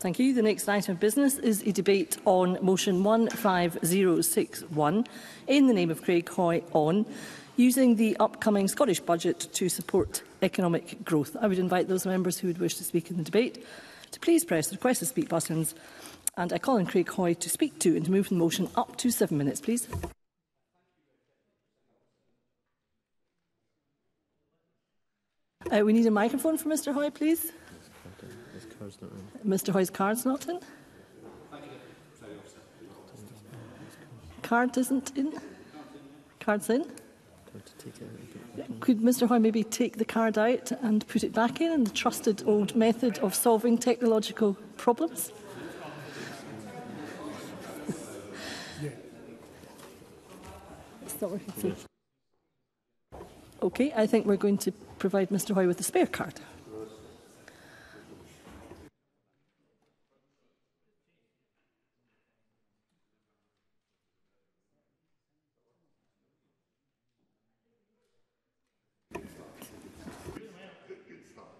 Thank you. The next item of business is a debate on motion 15061 in the name of Craig Hoy on using the upcoming Scottish budget to support economic growth. I would invite those members who would wish to speak in the debate to please press the request to speak buttons. And I call on Craig Hoy to speak to and to move the motion up to seven minutes, please. Uh, we need a microphone for Mr Hoy, please. Carsnelton. Mr not in? Card isn't in? Card's in? Could Mr Hoy maybe take the card out and put it back in, in the trusted old method of solving technological problems? it's Okay, I think we're going to provide Mr Hoy with a spare card.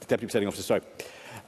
Deputy Presiding Officer, sorry.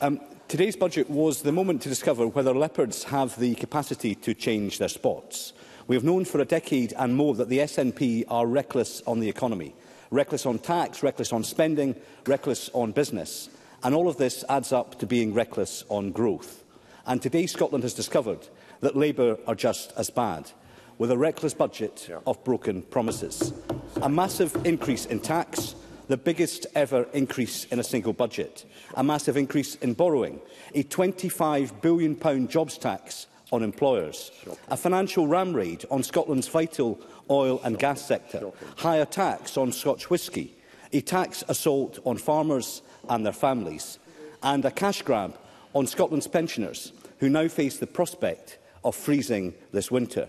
Um, today's budget was the moment to discover whether leopards have the capacity to change their spots. We have known for a decade and more that the SNP are reckless on the economy, reckless on tax, reckless on spending, reckless on business. And all of this adds up to being reckless on growth. And today Scotland has discovered that Labour are just as bad with a reckless budget yeah. of broken promises. A massive increase in tax, the biggest ever increase in a single budget. A massive increase in borrowing. A 25 billion pound jobs tax on employers, a financial ram raid on Scotland's vital oil and gas sector, higher tax on Scotch whisky, a tax assault on farmers and their families, and a cash grab on Scotland's pensioners, who now face the prospect of freezing this winter.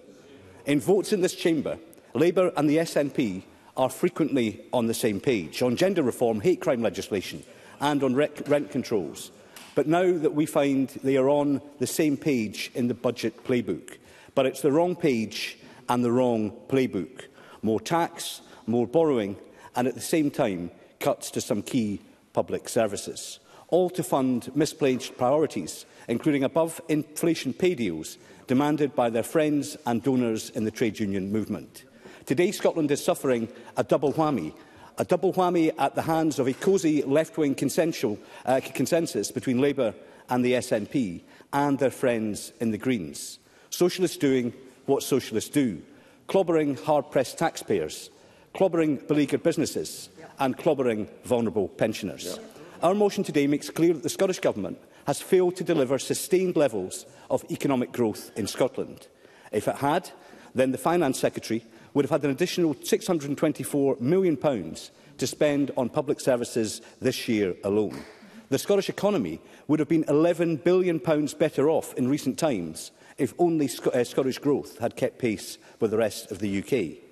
In votes in this chamber, Labour and the SNP are frequently on the same page on gender reform, hate crime legislation and on rent controls. But now that we find they are on the same page in the budget playbook, but it's the wrong page and the wrong playbook. More tax, more borrowing and at the same time cuts to some key public services, all to fund misplaced priorities, including above-inflation pay deals demanded by their friends and donors in the trade union movement. Today, Scotland is suffering a double whammy a double whammy at the hands of a cosy left-wing consensual uh, consensus between Labour and the SNP and their friends in the Greens. Socialists doing what socialists do, clobbering hard-pressed taxpayers, clobbering beleaguered businesses and clobbering vulnerable pensioners. Yeah. Our motion today makes clear that the Scottish Government has failed to deliver sustained levels of economic growth in Scotland. If it had, then the Finance Secretary would have had an additional £624 million pounds to spend on public services this year alone. The Scottish economy would have been £11 billion pounds better off in recent times if only Sc uh, Scottish growth had kept pace with the rest of the UK.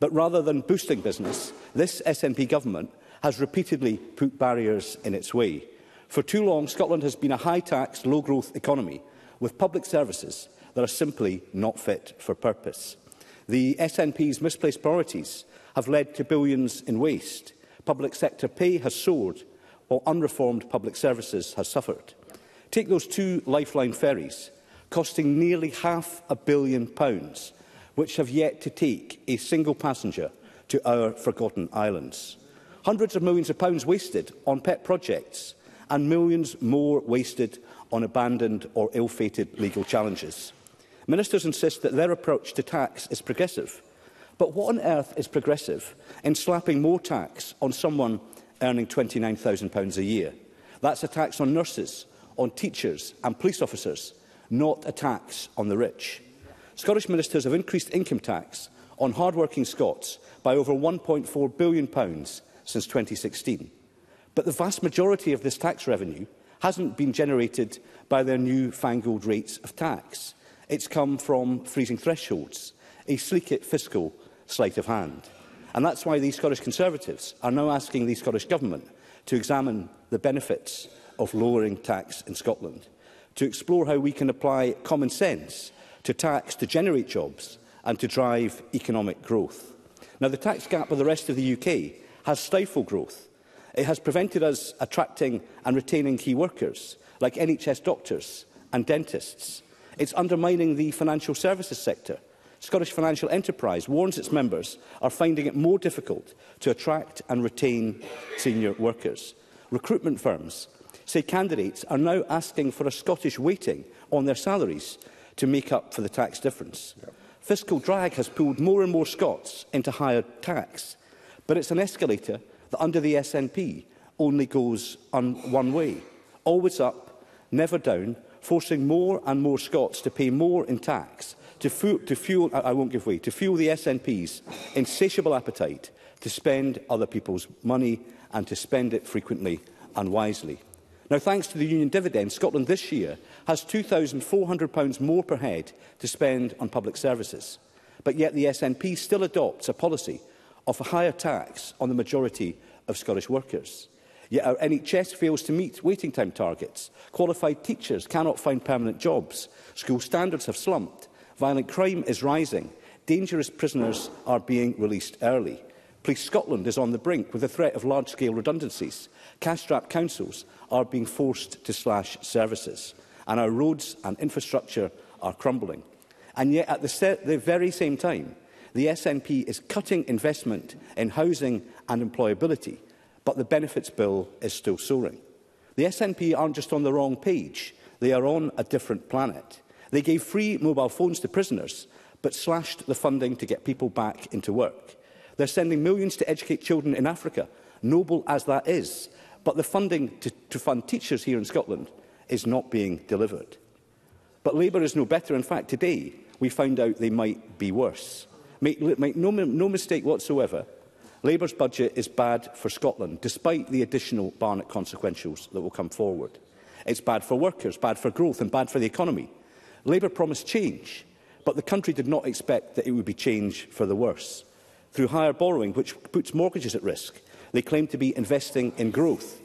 But rather than boosting business, this SNP government has repeatedly put barriers in its way. For too long, Scotland has been a high-tax, low-growth economy with public services that are simply not fit for purpose. The SNP's misplaced priorities have led to billions in waste. Public sector pay has soared, while unreformed public services has suffered. Take those two lifeline ferries, costing nearly half a billion pounds, which have yet to take a single passenger to our forgotten islands. Hundreds of millions of pounds wasted on pet projects and millions more wasted on abandoned or ill-fated legal challenges. Ministers insist that their approach to tax is progressive. But what on earth is progressive in slapping more tax on someone earning £29,000 a year? That's a tax on nurses, on teachers and police officers, not a tax on the rich. Scottish ministers have increased income tax on hard-working Scots by over £1.4 billion since 2016. But the vast majority of this tax revenue hasn't been generated by their new fangled rates of tax. It's come from freezing thresholds, a sleek fiscal sleight of hand. And that's why these Scottish Conservatives are now asking the Scottish Government to examine the benefits of lowering tax in Scotland, to explore how we can apply common sense to tax to generate jobs and to drive economic growth. Now, the tax gap with the rest of the UK has stifled growth It has prevented us attracting and retaining key workers, like NHS doctors and dentists. It's undermining the financial services sector. Scottish Financial Enterprise warns its members are finding it more difficult to attract and retain senior workers. Recruitment firms say candidates are now asking for a Scottish weighting on their salaries to make up for the tax difference. Fiscal drag has pulled more and more Scots into higher tax, but it's an escalator that under the SNP only goes on one way. Always up, never down, forcing more and more Scots to pay more in tax to, fu to fuel, I, I won't give way, to fuel the SNP's insatiable appetite to spend other people's money and to spend it frequently and wisely. Now, thanks to the union dividend, Scotland this year has £2,400 more per head to spend on public services. But yet the SNP still adopts a policy of a higher tax on the majority of Scottish workers. Yet our NHS fails to meet waiting time targets. Qualified teachers cannot find permanent jobs. School standards have slumped. Violent crime is rising. Dangerous prisoners are being released early. Police Scotland is on the brink with the threat of large-scale redundancies. Cash-strapped councils are being forced to slash services. And our roads and infrastructure are crumbling. And yet, at the, the very same time, the SNP is cutting investment in housing and employability, but the benefits bill is still soaring. The SNP aren't just on the wrong page, they are on a different planet. They gave free mobile phones to prisoners, but slashed the funding to get people back into work. They're sending millions to educate children in Africa, noble as that is, but the funding to, to fund teachers here in Scotland is not being delivered. But Labour is no better. In fact, today we found out they might be worse. Make, make no, no mistake whatsoever, Labour's budget is bad for Scotland, despite the additional Barnett consequentials that will come forward. It's bad for workers, bad for growth and bad for the economy. Labour promised change, but the country did not expect that it would be change for the worse. Through higher borrowing, which puts mortgages at risk, they claim to be investing in growth.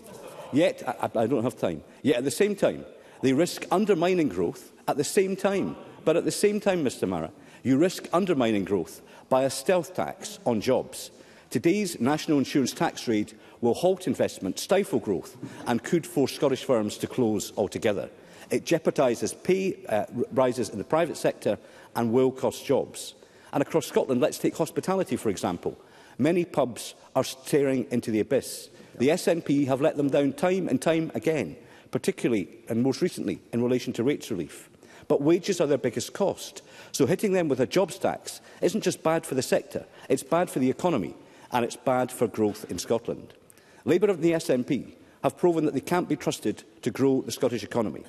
Yet, I, I don't have time, yet at the same time, they risk undermining growth at the same time. But at the same time, Mr Mara, you risk undermining growth by a stealth tax on jobs. Today's national insurance tax rate will halt investment, stifle growth and could force Scottish firms to close altogether. It jeopardises pay uh, rises in the private sector and will cost jobs. And across Scotland, let's take hospitality, for example. Many pubs are staring into the abyss. The SNP have let them down time and time again, particularly and most recently in relation to rates relief. But wages are their biggest cost. So hitting them with a jobs tax isn't just bad for the sector, it's bad for the economy and it's bad for growth in Scotland. Labour and the SNP have proven that they can't be trusted to grow the Scottish economy.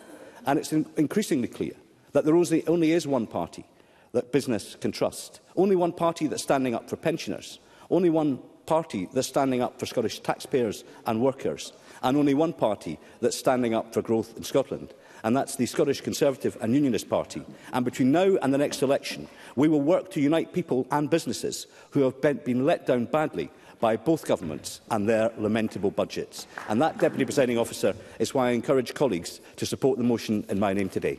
And it's increasingly clear that there only is one party that business can trust, only one party that's standing up for pensioners, only one party that's standing up for Scottish taxpayers and workers, and only one party that's standing up for growth in Scotland and that's the Scottish Conservative and Unionist Party. And between now and the next election, we will work to unite people and businesses who have been let down badly by both governments and their lamentable budgets. And that, Deputy Presiding Officer, is why I encourage colleagues to support the motion in my name today.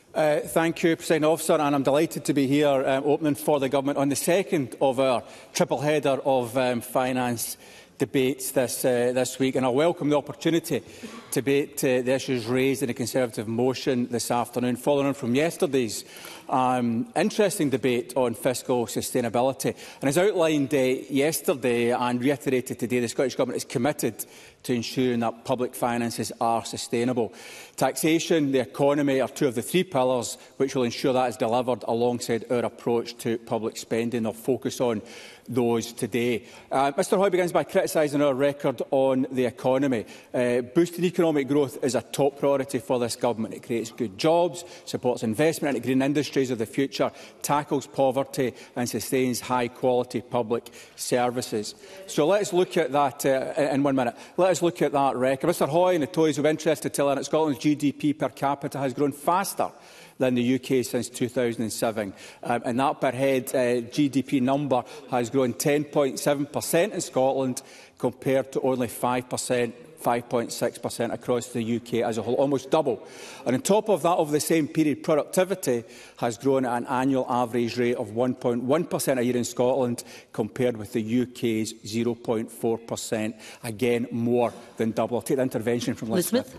Uh, thank you, President Officer, and I'm delighted to be here um, opening for the Government on the second of our triple header of um, finance debates this, uh, this week, and I welcome the opportunity to debate uh, the issues raised in a Conservative motion this afternoon, following on from yesterday's um, interesting debate on fiscal sustainability. And as outlined uh, yesterday and reiterated today, the Scottish Government is committed to ensuring that public finances are sustainable. Taxation, the economy are two of the three pillars which will ensure that is delivered alongside our approach to public spending. or focus on those today. Uh, Mr Hoy begins by criticising our record on the economy. Uh, boosting economic growth is a top priority for this government. It creates good jobs, supports investment in green industry industries of the future, tackles poverty and sustains high-quality public services. So let's look at that uh, in one minute. Let's look at that record. Mr Hoy and the Tories of interest to tell us that Scotland's GDP per capita has grown faster than the UK since 2007. Um, and that per head uh, GDP number has grown 10.7% in Scotland compared to only 5% 5.6% across the UK as a whole, almost double. And on top of that, over the same period, productivity has grown at an annual average rate of 1.1% a year in Scotland, compared with the UK's 0.4%, again more than double. I'll take the intervention from Liz Smith.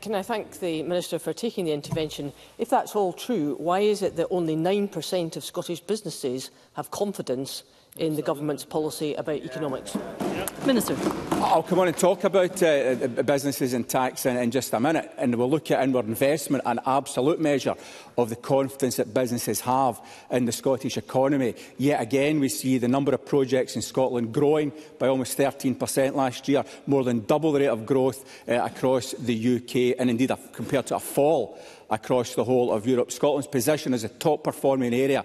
Can I thank the Minister for taking the intervention? If that's all true, why is it that only 9% of Scottish businesses have confidence in the government's policy about economics? Minister. I'll come on and talk about uh, uh, uh businesses and tax in, in just a minute, and we'll look at inward investment, an absolute measure of the confidence that businesses have in the Scottish economy. Yet again, we see the number of projects in Scotland growing by almost 13% last year, more than double the rate of growth uh, across the UK, and indeed a, compared to a fall across the whole of Europe. Scotland's position as a top performing area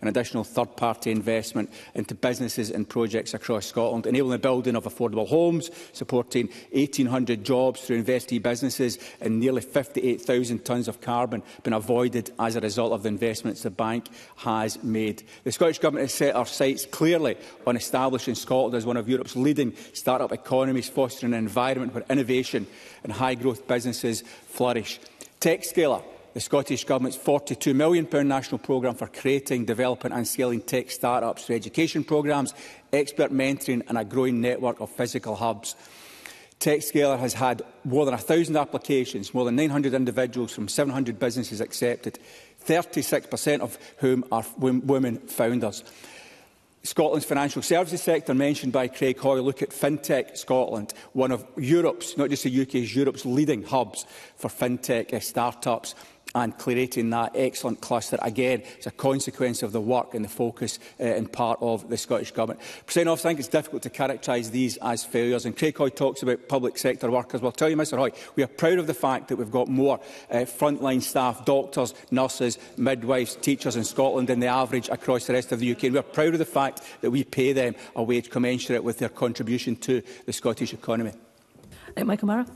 in additional third-party investment into businesses and projects across Scotland, enabling the building of affordable homes, supporting 1,800 jobs through investee businesses and nearly 58,000 tonnes of carbon been avoided as a result of the investments the bank has made. The Scottish Government has set our sights clear clearly on establishing Scotland as one of Europe's leading start-up economies, fostering an environment where innovation and high-growth businesses flourish. TechScaler the Scottish Government's £42 million national programme for creating, developing and scaling tech start-ups through education programmes, expert mentoring and a growing network of physical hubs. TechScaler has had more than 1,000 applications, more than 900 individuals from 700 businesses accepted, 36% of whom are women founders. Scotland's financial services sector mentioned by Craig Hoy look at FinTech Scotland, one of Europe's, not just the UK's, Europe's leading hubs for FinTech uh, startups and creating that excellent cluster. Again, it's a consequence of the work and the focus uh, in part of the Scottish Government. President Officer, I think it's difficult to characterise these as failures. And Craig Hoy talks about public sector workers. Well, I'll tell you, Mr Hoy, we are proud of the fact that we've got more uh, frontline staff, doctors, nurses, midwives, teachers in Scotland than the average across the rest of the UK. And are proud of the fact that we pay them a wage commensurate with their contribution to the Scottish economy. Uh, Michael Mara.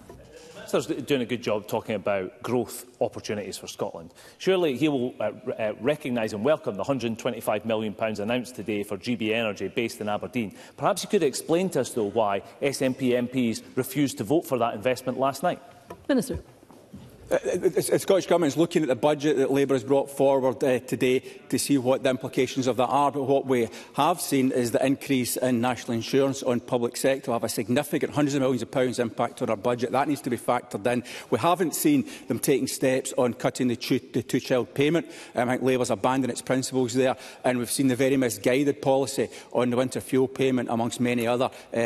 Minister's doing a good job talking about growth opportunities for Scotland. Surely he will uh, uh, recognise and welcome the £125 million announced today for GB Energy based in Aberdeen. Perhaps he could explain to us, though, why SNP MPs refused to vote for that investment last night. Minister. The uh, uh, uh, Scottish Government is looking at the budget that Labour has brought forward uh, today to see what the implications of that are. But what we have seen is the increase in national insurance on public sector have a significant hundreds of millions of pounds impact on our budget. That needs to be factored in. We haven't seen them taking steps on cutting the, the two-child payment. Um, I think Labour's abandoned its principles there. And we've seen the very misguided policy on the winter fuel payment, amongst many other uh,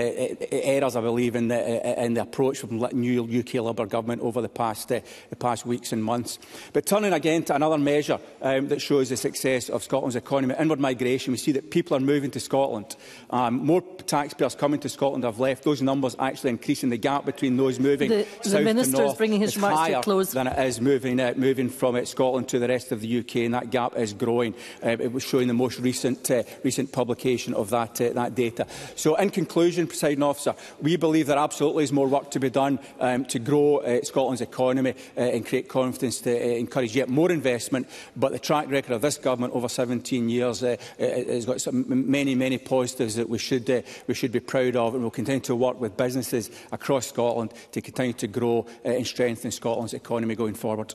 errors, I believe, in the, in the approach from the new UK Labour government over the past uh, the past weeks and months. But turning again to another measure um, that shows the success of Scotland's economy, inward migration, we see that people are moving to Scotland. Um, more taxpayers coming to Scotland have left. Those numbers actually increasing the gap between those moving the, south the Minister to north is bringing his is higher to close. than it is moving, uh, moving from uh, Scotland to the rest of the UK, and that gap is growing. Uh, it was showing the most recent, uh, recent publication of that, uh, that data. So in conclusion, presiding Officer, we believe there absolutely is more work to be done um, to grow uh, Scotland's economy uh, and create confidence to uh, encourage yet more investment. But the track record of this government over 17 years uh, uh, has got some, many, many positives that we should, uh, we should be proud of. And we'll continue to work with businesses across Scotland to continue to grow uh, and strengthen Scotland's economy going forward.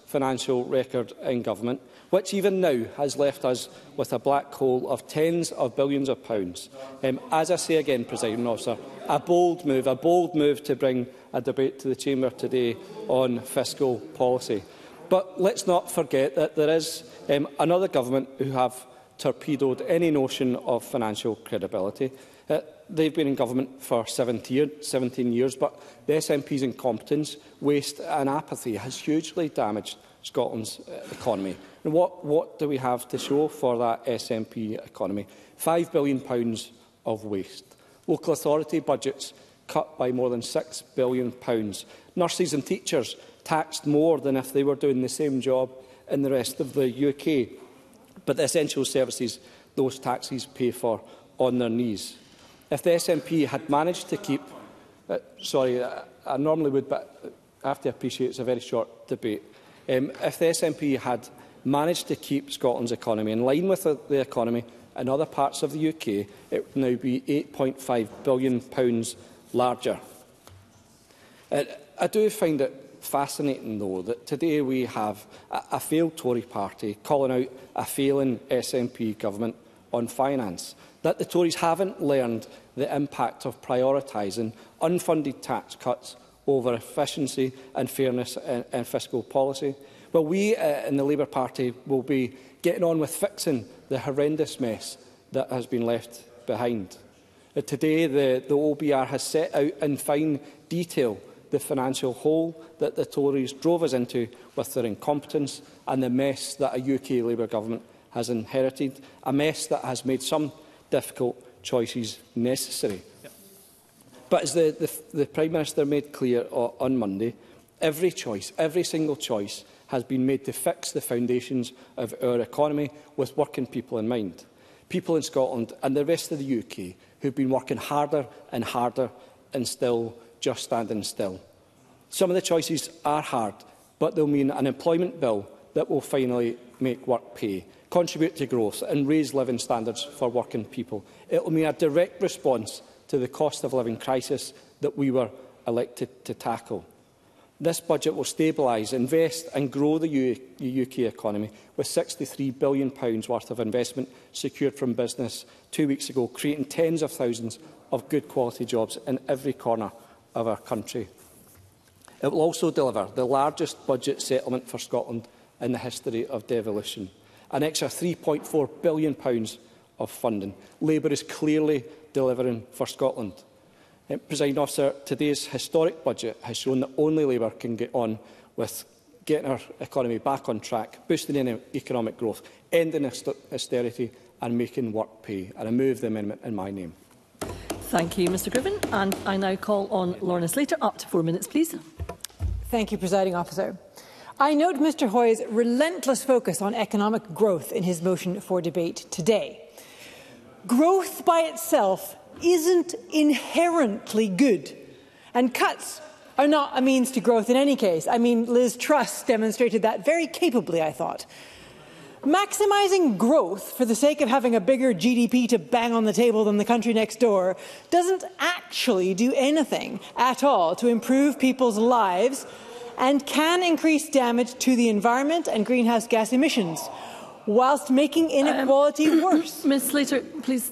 financial record in government, which even now has left us with a black hole of tens of billions of pounds. Um, as I say again, President Officer, a bold move, a bold move to bring a debate to the Chamber today on fiscal policy. But let's not forget that there is um, another government who have torpedoed any notion of financial credibility. Uh, they've been in government for 17, year, 17 years, but the SNP's incompetence, waste and apathy has hugely damaged Scotland's uh, economy. And what, what do we have to show for that SNP economy? £5 billion pounds of waste. Local authority budgets cut by more than £6 billion. Pounds. Nurses and teachers taxed more than if they were doing the same job in the rest of the UK. But the essential services those taxes pay for on their knees. If the SNP had managed to keep... Uh, sorry, I, uh, I normally would, but I have to appreciate it's a very short debate. Um, if the SNP had managed to keep Scotland's economy in line with the, the economy in other parts of the UK, it would now be £8.5 billion pounds larger. Uh, I do find it fascinating, though, that today we have a, a failed Tory party calling out a failing SNP government on finance that the Tories haven't learned the impact of prioritising unfunded tax cuts over efficiency and fairness in, uh, and fiscal policy. Well, we uh, in the Labour Party will be getting on with fixing the horrendous mess that has been left behind. Uh, today, the, the OBR has set out in fine detail the financial hole that the Tories drove us into with their incompetence and the mess that a UK Labour government has inherited, a mess that has made some difficult choices necessary. But as the, the, the Prime Minister made clear on Monday, every choice, every single choice has been made to fix the foundations of our economy with working people in mind. People in Scotland and the rest of the UK who've been working harder and harder and still just standing still. Some of the choices are hard, but they'll mean an employment bill that will finally make work pay contribute to growth and raise living standards for working people. It will be a direct response to the cost of living crisis that we were elected to tackle. This budget will stabilise, invest and grow the UK economy with £63 billion worth of investment secured from business two weeks ago, creating tens of thousands of good quality jobs in every corner of our country. It will also deliver the largest budget settlement for Scotland in the history of devolution an extra £3.4 billion pounds of funding. Labour is clearly delivering for Scotland. Uh, eh, President officer, today's historic budget has shown that only Labour can get on with getting our economy back on track, boosting economic growth, ending austerity and making work pay. And I move the amendment in my name. Thank you, Mr Griffin. And I now call on Lorna Slater. Up to four minutes, please. Thank you, Presiding Officer. I note Mr. Hoy's relentless focus on economic growth in his motion for debate today. Growth by itself isn't inherently good, and cuts are not a means to growth in any case. I mean, Liz Truss demonstrated that very capably, I thought. Maximizing growth for the sake of having a bigger GDP to bang on the table than the country next door doesn't actually do anything at all to improve people's lives and can increase damage to the environment and greenhouse gas emissions whilst making um, inequality um, worse. Ms Slater, please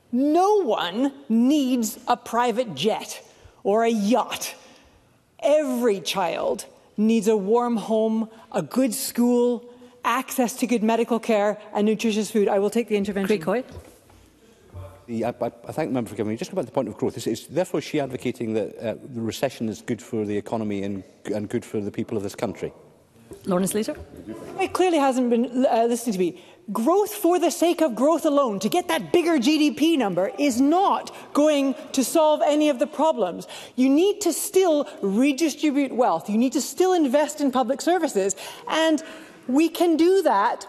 No one needs a private jet or a yacht. Every child needs a warm home, a good school, access to good medical care, and nutritious food. I will take the intervention. Quick, the, I, I, I thank the member for giving me. Just about the point of growth, is, is therefore she advocating that uh, the recession is good for the economy and, and good for the people of this country? Lorna Slater? It clearly hasn't been uh, listening to me. Growth for the sake of growth alone, to get that bigger GDP number, is not going to solve any of the problems. You need to still redistribute wealth. You need to still invest in public services. And We can do that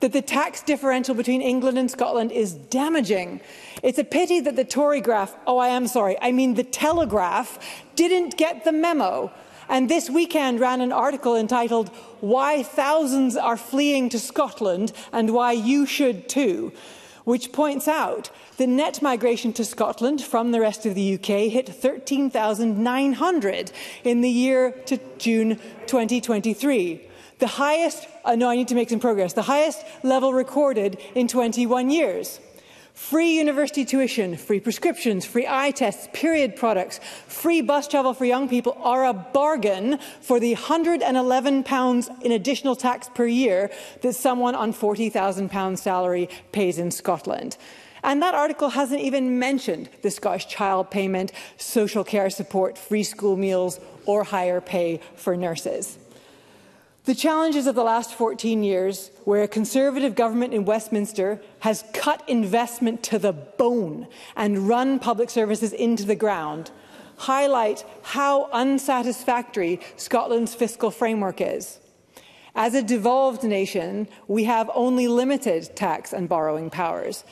that the tax differential between England and Scotland is damaging it's a pity that the Torygraph, oh, I am sorry, I mean the Telegraph, didn't get the memo. And this weekend ran an article entitled, Why Thousands Are Fleeing to Scotland and Why You Should Too, which points out the net migration to Scotland from the rest of the UK hit 13,900 in the year to June 2023 the highest, uh, no, I need to make some progress, the highest level recorded in 21 years. Free university tuition, free prescriptions, free eye tests, period products, free bus travel for young people are a bargain for the £111 in additional tax per year that someone on £40,000 salary pays in Scotland. And that article hasn't even mentioned the Scottish child payment, social care support, free school meals, or higher pay for nurses. The challenges of the last 14 years, where a Conservative government in Westminster has cut investment to the bone and run public services into the ground, highlight how unsatisfactory Scotland's fiscal framework is. As a devolved nation, we have only limited tax and borrowing powers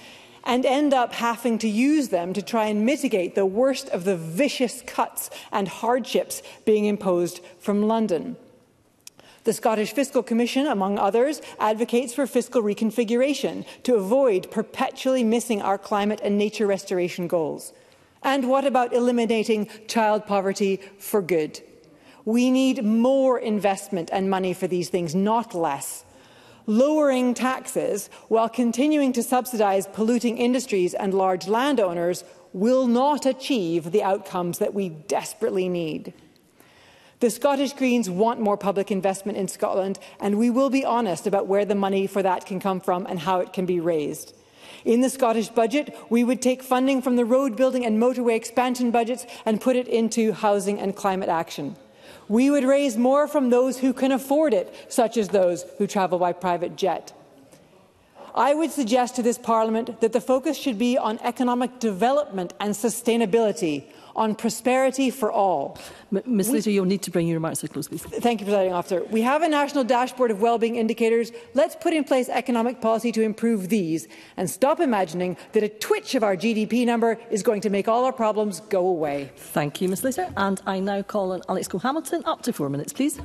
and end up having to use them to try and mitigate the worst of the vicious cuts and hardships being imposed from London. The Scottish Fiscal Commission, among others, advocates for fiscal reconfiguration to avoid perpetually missing our climate and nature restoration goals. And what about eliminating child poverty for good? We need more investment and money for these things, not less. Lowering taxes while continuing to subsidize polluting industries and large landowners will not achieve the outcomes that we desperately need. The Scottish Greens want more public investment in Scotland, and we will be honest about where the money for that can come from and how it can be raised. In the Scottish budget, we would take funding from the road building and motorway expansion budgets and put it into housing and climate action. We would raise more from those who can afford it, such as those who travel by private jet. I would suggest to this Parliament that the focus should be on economic development and sustainability, on prosperity for all. Ms. We, you'll need to bring your remarks to close, please. Thank you, Presiding Officer. We have a national dashboard of well-being indicators. Let's put in place economic policy to improve these and stop imagining that a twitch of our GDP number is going to make all our problems go away. Thank you, Ms. Leiter. And I now call on Alex Cole-Hamilton. Up to four minutes, please.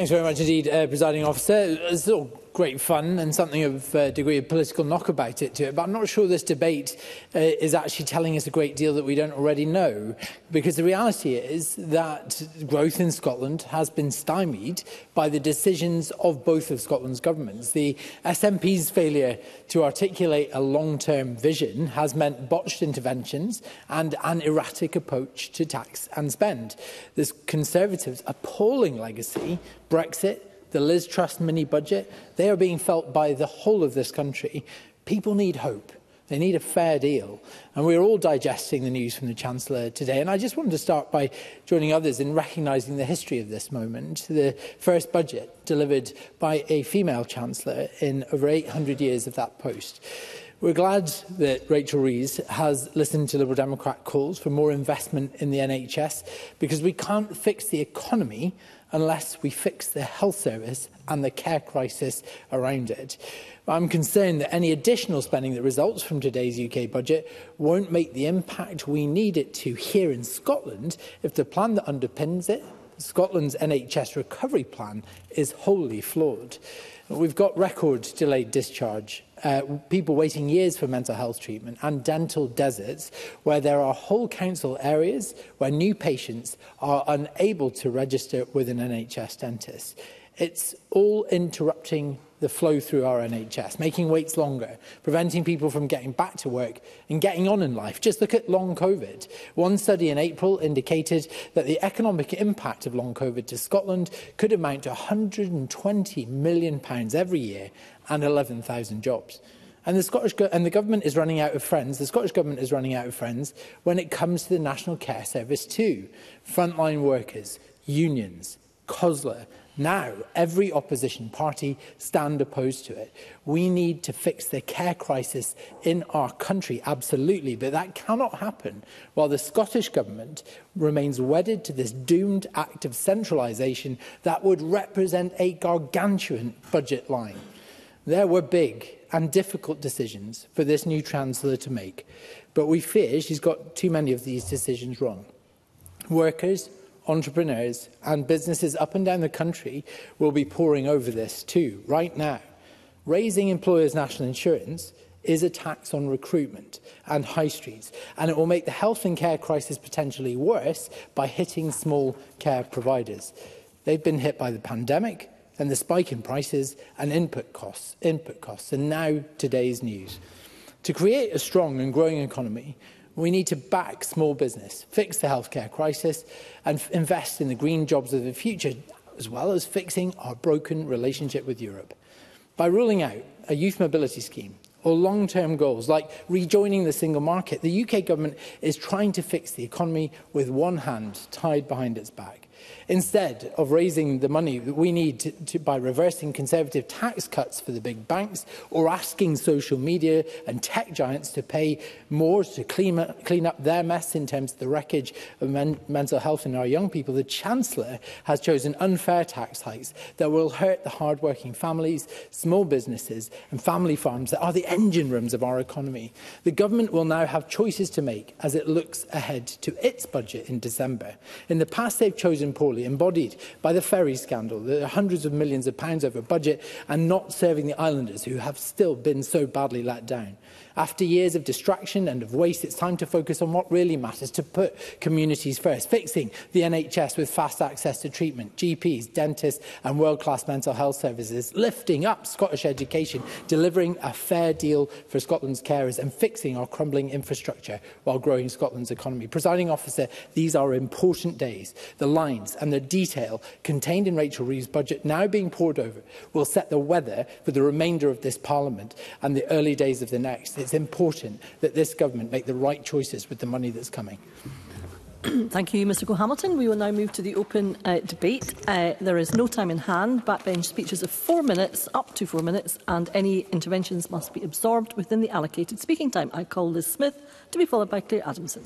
Thanks very much indeed, uh, Presiding Officer. So great fun and something of a degree of political knockabout it to it. But I'm not sure this debate uh, is actually telling us a great deal that we don't already know, because the reality is that growth in Scotland has been stymied by the decisions of both of Scotland's governments. The SNP's failure to articulate a long-term vision has meant botched interventions and an erratic approach to tax and spend. This Conservatives' appalling legacy, Brexit, the Liz Trust mini budget, they are being felt by the whole of this country. People need hope. They need a fair deal. And we're all digesting the news from the Chancellor today. And I just wanted to start by joining others in recognising the history of this moment. The first budget delivered by a female Chancellor in over 800 years of that post. We're glad that Rachel Rees has listened to Liberal Democrat calls for more investment in the NHS because we can't fix the economy unless we fix the health service and the care crisis around it. I'm concerned that any additional spending that results from today's UK budget won't make the impact we need it to here in Scotland if the plan that underpins it Scotland's NHS recovery plan is wholly flawed. We've got record delayed discharge uh, people waiting years for mental health treatment and dental deserts where there are whole council areas where new patients are unable to register with an NHS dentist. It's all interrupting the flow through our NHS, making waits longer, preventing people from getting back to work and getting on in life. Just look at long COVID. One study in April indicated that the economic impact of long COVID to Scotland could amount to £120 million every year and 11,000 jobs. And the Scottish and the government is running out of friends. The Scottish government is running out of friends when it comes to the National Care Service too. Frontline workers, unions, COSLA, now every opposition party stand opposed to it. We need to fix the care crisis in our country, absolutely, but that cannot happen while the Scottish Government remains wedded to this doomed act of centralisation that would represent a gargantuan budget line. There were big and difficult decisions for this new Chancellor to make, but we fear she's got too many of these decisions wrong. Workers, entrepreneurs and businesses up and down the country will be poring over this too, right now. Raising employers' national insurance is a tax on recruitment and high streets, and it will make the health and care crisis potentially worse by hitting small care providers. They've been hit by the pandemic and the spike in prices and input costs, input costs, and now today's news. To create a strong and growing economy, We need to back small business, fix the healthcare crisis and invest in the green jobs of the future, as well as fixing our broken relationship with Europe. By ruling out a youth mobility scheme or long-term goals like rejoining the single market, the UK government is trying to fix the economy with one hand tied behind its back. Instead of raising the money that we need to, to, by reversing conservative tax cuts for the big banks or asking social media and tech giants to pay more to clean, clean up their mess in terms of the wreckage of men, mental health in our young people, the Chancellor has chosen unfair tax hikes that will hurt the hard-working families, small businesses and family farms that are the engine rooms of our economy. The government will now have choices to make as it looks ahead to its budget in December. In the past, they've chosen and poorly embodied by the ferry scandal, the hundreds of millions of pounds over budget, and not serving the islanders who have still been so badly let down. After years of distraction and of waste, it's time to focus on what really matters, to put communities first, fixing the NHS with fast access to treatment, GPs, dentists and world-class mental health services, lifting up Scottish education, delivering a fair deal for Scotland's carers and fixing our crumbling infrastructure while growing Scotland's economy. Presiding officer, these are important days. The lines and the detail contained in Rachel Reeves' budget now being poured over will set the weather for the remainder of this Parliament and the early days of the next. It's it's important that this government make the right choices with the money that's coming. Thank you, Mr Go Hamilton. We will now move to the open uh, debate. Uh, there is no time in hand. Backbench speeches of four minutes, up to four minutes, and any interventions must be absorbed within the allocated speaking time. I call Liz Smith to be followed by Claire Adamson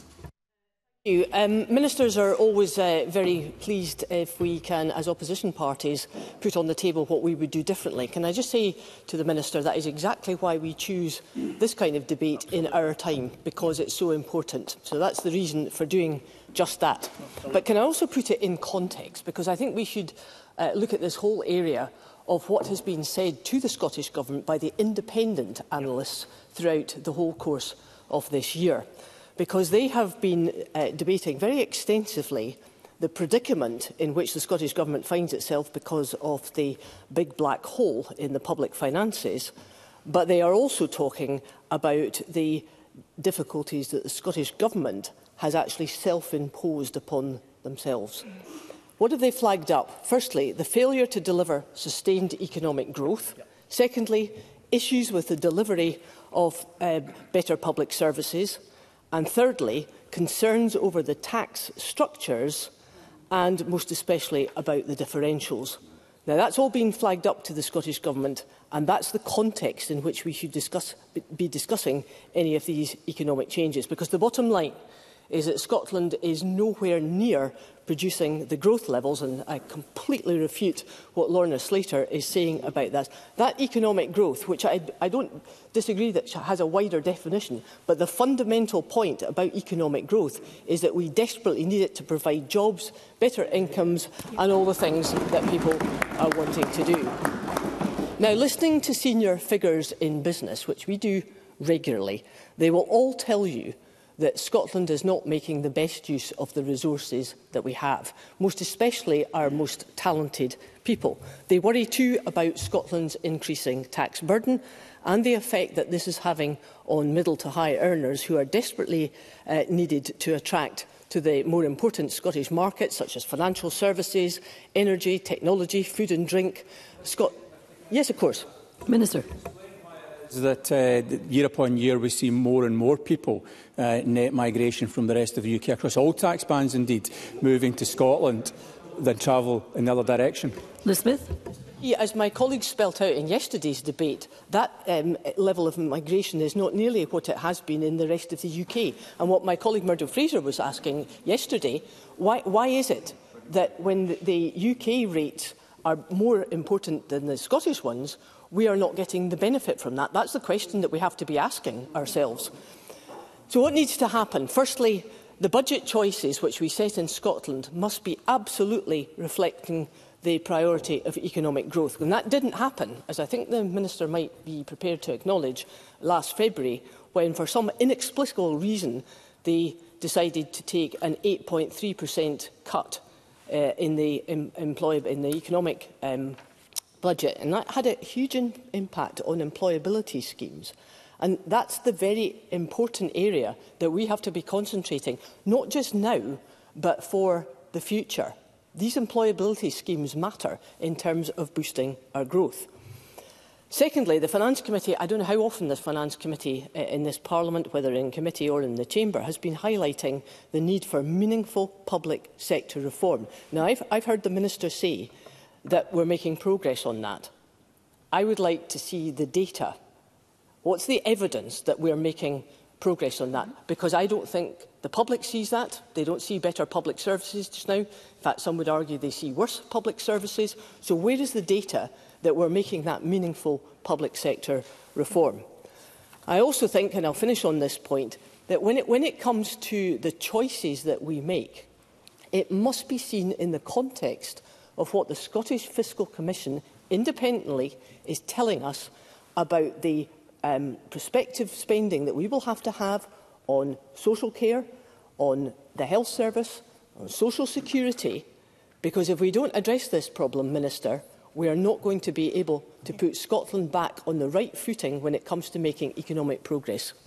you. Um, ministers are always uh, very pleased if we can, as opposition parties, put on the table what we would do differently. Can I just say to the Minister that is exactly why we choose this kind of debate in our time, because it's so important. So that's the reason for doing just that. But can I also put it in context, because I think we should uh, look at this whole area of what has been said to the Scottish Government by the independent analysts throughout the whole course of this year because they have been uh, debating very extensively the predicament in which the Scottish Government finds itself because of the big black hole in the public finances, but they are also talking about the difficulties that the Scottish Government has actually self-imposed upon themselves. What have they flagged up? Firstly, the failure to deliver sustained economic growth. Secondly, issues with the delivery of uh, better public services. And thirdly, concerns over the tax structures and most especially about the differentials. Now, that's all been flagged up to the Scottish Government, and that's the context in which we should discuss, be discussing any of these economic changes. Because the bottom line is that Scotland is nowhere near producing the growth levels, and I completely refute what Lorna Slater is saying about that. That economic growth, which I, I don't disagree that has a wider definition, but the fundamental point about economic growth is that we desperately need it to provide jobs, better incomes, and all the things that people are wanting to do. Now, listening to senior figures in business, which we do regularly, they will all tell you that Scotland is not making the best use of the resources that we have, most especially our most talented people. They worry too about Scotland's increasing tax burden and the effect that this is having on middle to high earners who are desperately uh, needed to attract to the more important Scottish markets such as financial services, energy, technology, food and drink. Scot yes, of course. Minister that uh, year upon year we see more and more people uh, net migration from the rest of the UK across all tax bands indeed moving to Scotland than travel in the other direction. Liz Smith? as my colleague spelt out in yesterday's debate, that um, level of migration is not nearly what it has been in the rest of the UK. And what my colleague Murdo Fraser was asking yesterday, why, why is it that when the UK rates are more important than the Scottish ones, we are not getting the benefit from that. That's the question that we have to be asking ourselves. So what needs to happen? Firstly, the budget choices which we set in Scotland must be absolutely reflecting the priority of economic growth. And that didn't happen, as I think the Minister might be prepared to acknowledge, last February, when for some inexplicable reason they decided to take an 8.3% cut uh, in, the employ in the economic um, budget. And that had a huge impact on employability schemes. And that's the very important area that we have to be concentrating, not just now, but for the future. These employability schemes matter in terms of boosting our growth. Secondly, the Finance Committee, I don't know how often this Finance Committee uh, in this Parliament, whether in committee or in the Chamber, has been highlighting the need for meaningful public sector reform. Now, I've, I've heard the Minister say that we're making progress on that. I would like to see the data. What's the evidence that we're making progress on that? Because I don't think the public sees that. They don't see better public services just now. In fact, some would argue they see worse public services. So where is the data that we're making that meaningful public sector reform? I also think, and I'll finish on this point, that when it, when it comes to the choices that we make, it must be seen in the context of what the Scottish Fiscal Commission independently is telling us about the um, prospective spending that we will have to have on social care, on the health service, on social security, because if we don't address this problem, Minister, we are not going to be able to put Scotland back on the right footing when it comes to making economic progress.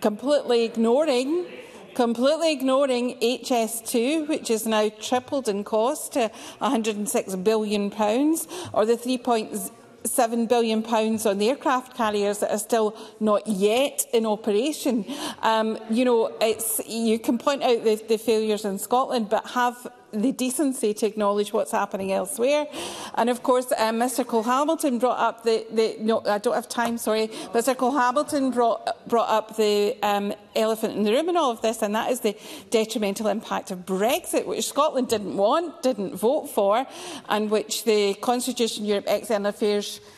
completely ignoring completely ignoring HS2, which is now tripled in cost to £106 billion, or the 3.0 £7 billion pounds on the aircraft carriers that are still not yet in operation. Um, you know, it's, you can point out the, the failures in Scotland, but have the decency to acknowledge what's happening elsewhere. And of course, uh, Mr. Cole-Hamilton brought up the, the, no, I don't have time, sorry, Mr. Cole-Hamilton brought, brought up the um, elephant in the room in all of this, and that is the detrimental impact of Brexit, which Scotland didn't want, didn't vote for, and which the Constitution Europe External Affairs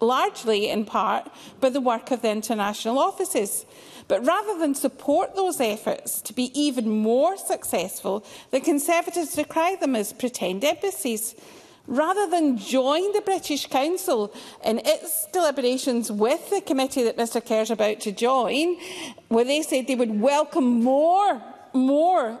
largely in part by the work of the international offices. But rather than support those efforts to be even more successful, the Conservatives decry them as pretend embassies. Rather than join the British Council in its deliberations with the committee that Mr Kerr is about to join, where they said they would welcome more more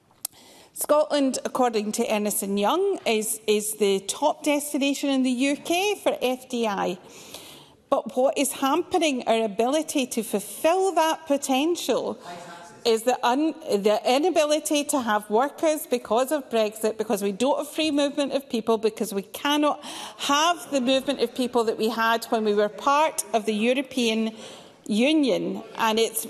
Scotland, according to Ernest Young, is, is the top destination in the UK for FDI. But what is hampering our ability to fulfil that potential is the, un, the inability to have workers because of Brexit, because we don't have free movement of people, because we cannot have the movement of people that we had when we were part of the European Union. And it's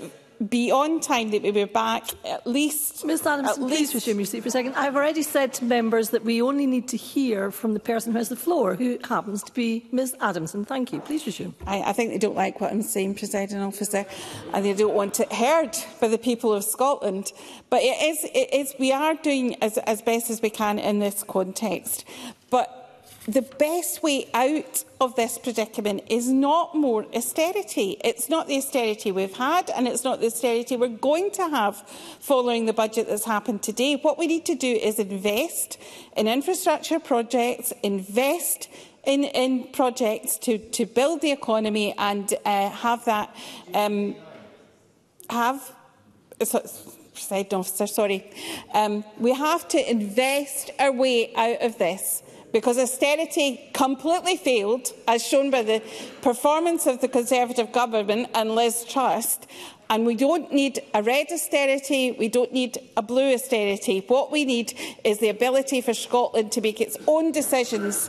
be on time, that we were back at least... Ms Adams, at please resume your seat for a second. I've already said to members that we only need to hear from the person who has the floor, who happens to be Ms Adamson. Thank you. Please resume. I, I think they don't like what I'm saying, presiding officer, and they don't want it heard by the people of Scotland. But it is, it is we are doing as, as best as we can in this context. But the best way out of this predicament is not more austerity. It's not the austerity we've had and it's not the austerity we're going to have following the budget that's happened today. What we need to do is invest in infrastructure projects, invest in, in projects to, to build the economy and uh, have that... Um, have... So, presiding officer, sorry. Um, we have to invest our way out of this because austerity completely failed, as shown by the performance of the Conservative government and Liz Truss, and we don't need a red austerity, we don't need a blue austerity. What we need is the ability for Scotland to make its own decisions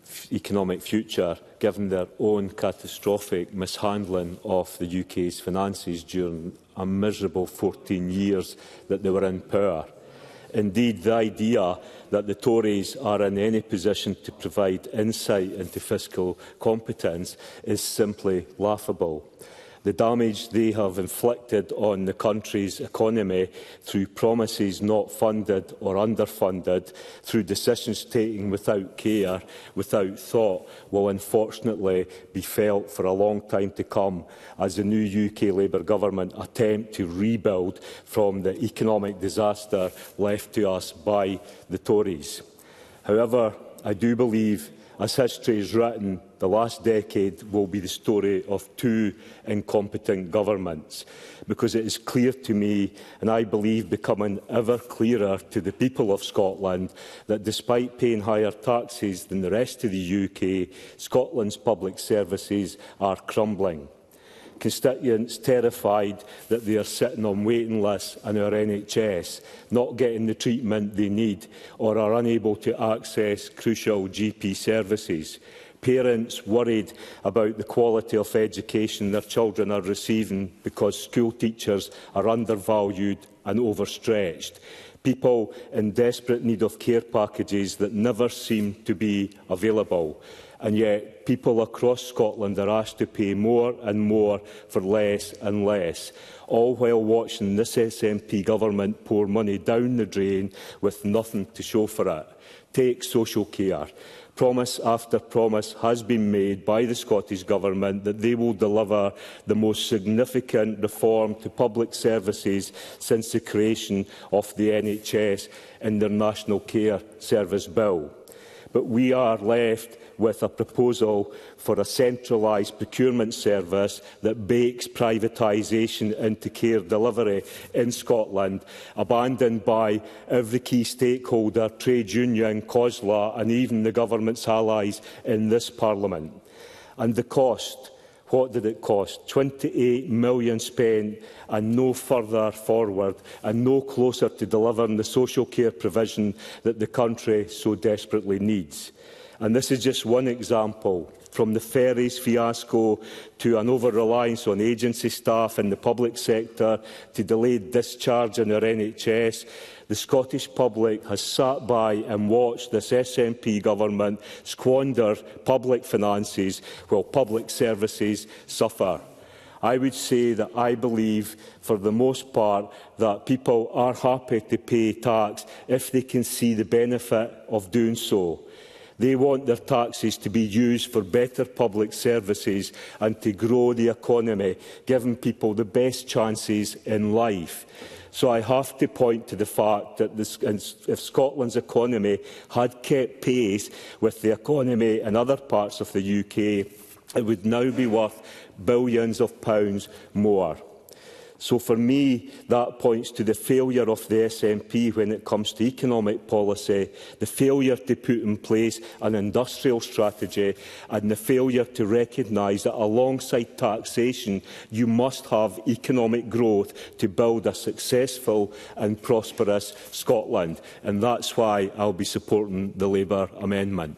economic future, given their own catastrophic mishandling of the UK's finances during a miserable 14 years that they were in power. Indeed, the idea that the Tories are in any position to provide insight into fiscal competence is simply laughable the damage they have inflicted on the country's economy through promises not funded or underfunded, through decisions taken without care, without thought, will unfortunately be felt for a long time to come as the new UK Labour government attempt to rebuild from the economic disaster left to us by the Tories. However, I do believe As history is written, the last decade will be the story of two incompetent governments, because it is clear to me, and I believe becoming ever clearer to the people of Scotland, that despite paying higher taxes than the rest of the UK, Scotland's public services are crumbling constituents terrified that they are sitting on waiting lists in our NHS, not getting the treatment they need or are unable to access crucial GP services. Parents worried about the quality of education their children are receiving because school teachers are undervalued and overstretched. People in desperate need of care packages that never seem to be available and yet people across Scotland are asked to pay more and more for less and less, all while watching this SNP government pour money down the drain with nothing to show for it. Take social care. Promise after promise has been made by the Scottish Government that they will deliver the most significant reform to public services since the creation of the NHS in their National Care Service Bill. But we are left with a proposal for a centralised procurement service that bakes privatisation into care delivery in Scotland, abandoned by every key stakeholder, trade union, COSLA and even the government's allies in this parliament. And the cost – What did it cost? 28 million spent and no further forward and no closer to delivering the social care provision that the country so desperately needs. And this is just one example from the ferries fiasco to an over-reliance on agency staff in the public sector to delayed discharge in our NHS. The Scottish public has sat by and watched this SNP government squander public finances while public services suffer. I would say that I believe, for the most part, that people are happy to pay tax if they can see the benefit of doing so. They want their taxes to be used for better public services and to grow the economy, giving people the best chances in life. So I have to point to the fact that this, if Scotland's economy had kept pace with the economy in other parts of the UK, it would now be worth billions of pounds more. So for me, that points to the failure of the SNP when it comes to economic policy, the failure to put in place an industrial strategy and the failure to recognise that alongside taxation, you must have economic growth to build a successful and prosperous Scotland. And that's why I'll be supporting the Labour amendment.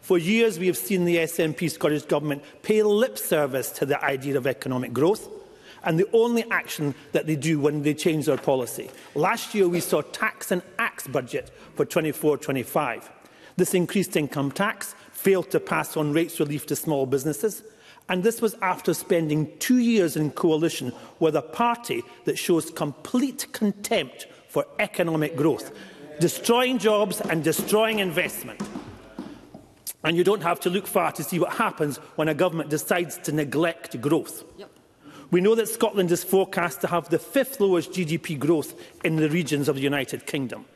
For years, we have seen the SNP Scottish Government pay lip service to the idea of economic growth and the only action that they do when they change their policy. Last year, we saw tax and acts budget for 24-25. This increased income tax failed to pass on rates relief to small businesses, and this was after spending two years in coalition with a party that shows complete contempt for economic growth, destroying jobs and destroying investment. And you don't have to look far to see what happens when a government decides to neglect growth. Yep. We know that Scotland is forecast to have the fifth lowest GDP growth in the regions of the United Kingdom.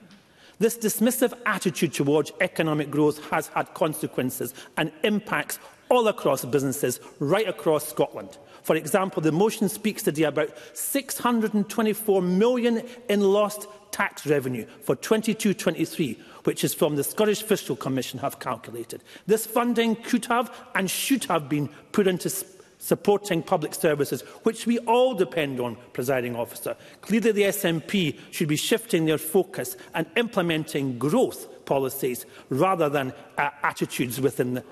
This dismissive attitude towards economic growth has had consequences and impacts all across businesses right across Scotland. For example, the motion speaks today about 624 million in lost tax revenue for 22-23, which is from the Scottish Fiscal Commission have calculated. This funding could have and should have been put into supporting public services, which we all depend on, presiding officer. Clearly the SNP should be shifting their focus and implementing growth policies rather than uh, attitudes within the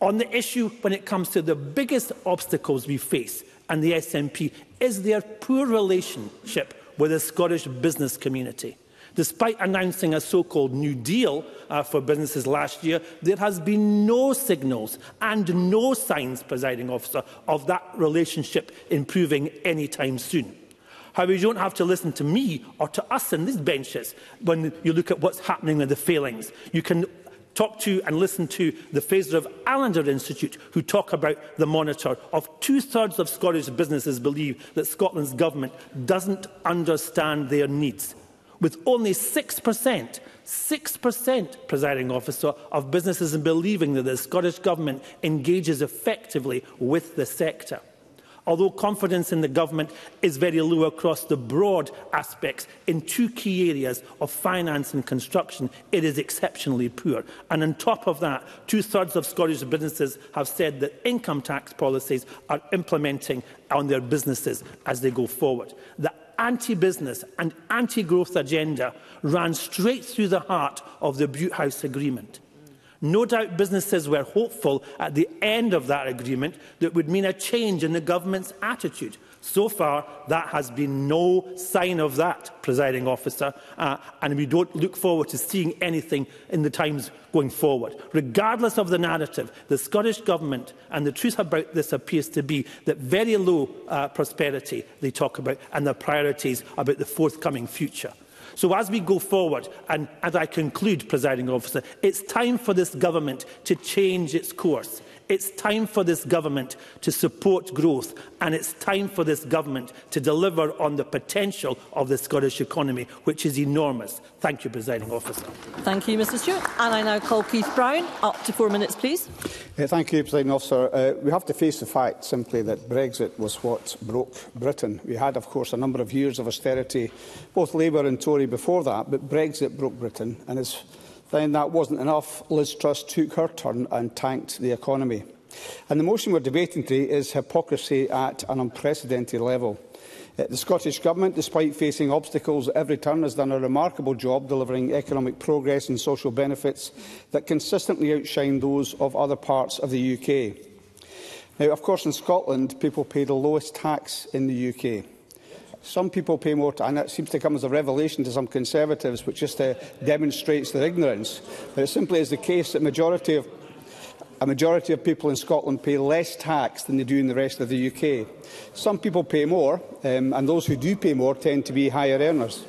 on the issue when it comes to the biggest obstacles we face and the SNP is their poor relationship with the Scottish business community. Despite announcing a so-called New Deal uh, for businesses last year, there has been no signals and no signs, presiding officer, of that relationship improving any time soon. However, you don't have to listen to me or to us in these benches when you look at what's happening with the failings. You can talk to and listen to the Fraser of Allender Institute, who talk about the monitor of two-thirds of Scottish businesses believe that Scotland's government doesn't understand their needs with only 6%, 6% presiding officer of businesses believing that the Scottish Government engages effectively with the sector. Although confidence in the government is very low across the broad aspects in two key areas of finance and construction, it is exceptionally poor. And on top of that, two-thirds of Scottish businesses have said that income tax policies are implementing on their businesses as they go forward. The anti-business and anti-growth agenda ran straight through the heart of the Butte House Agreement. No doubt businesses were hopeful at the end of that agreement that would mean a change in the government's attitude. So far, that has been no sign of that, presiding officer, uh, and we don't look forward to seeing anything in the times going forward. Regardless of the narrative, the Scottish Government and the truth about this appears to be that very low uh, prosperity they talk about and their priorities about the forthcoming future. So as we go forward, and as I conclude, presiding officer, it's time for this government to change its course. It's time for this government to support growth and it's time for this government to deliver on the potential of the Scottish economy, which is enormous. Thank you, Presiding Officer. Thank you, Mr Stewart. And I now call Keith Brown. Up to four minutes, please. Yeah, thank you, Presiding Officer. Uh, we have to face the fact simply that Brexit was what broke Britain. We had, of course, a number of years of austerity, both Labour and Tory before that, but Brexit broke Britain and is Then that wasn't enough. Liz Truss took her turn and tanked the economy. And the motion we're debating today is hypocrisy at an unprecedented level. Uh, the Scottish Government, despite facing obstacles at every turn, has done a remarkable job delivering economic progress and social benefits that consistently outshine those of other parts of the UK. Now, of course, in Scotland, people pay the lowest tax in the UK. Some people pay more, and that seems to come as a revelation to some Conservatives, which just uh, demonstrates their ignorance. But it simply is the case that majority of a majority of people in Scotland pay less tax than they do in the rest of the UK. Some people pay more, um, and those who do pay more tend to be higher earners.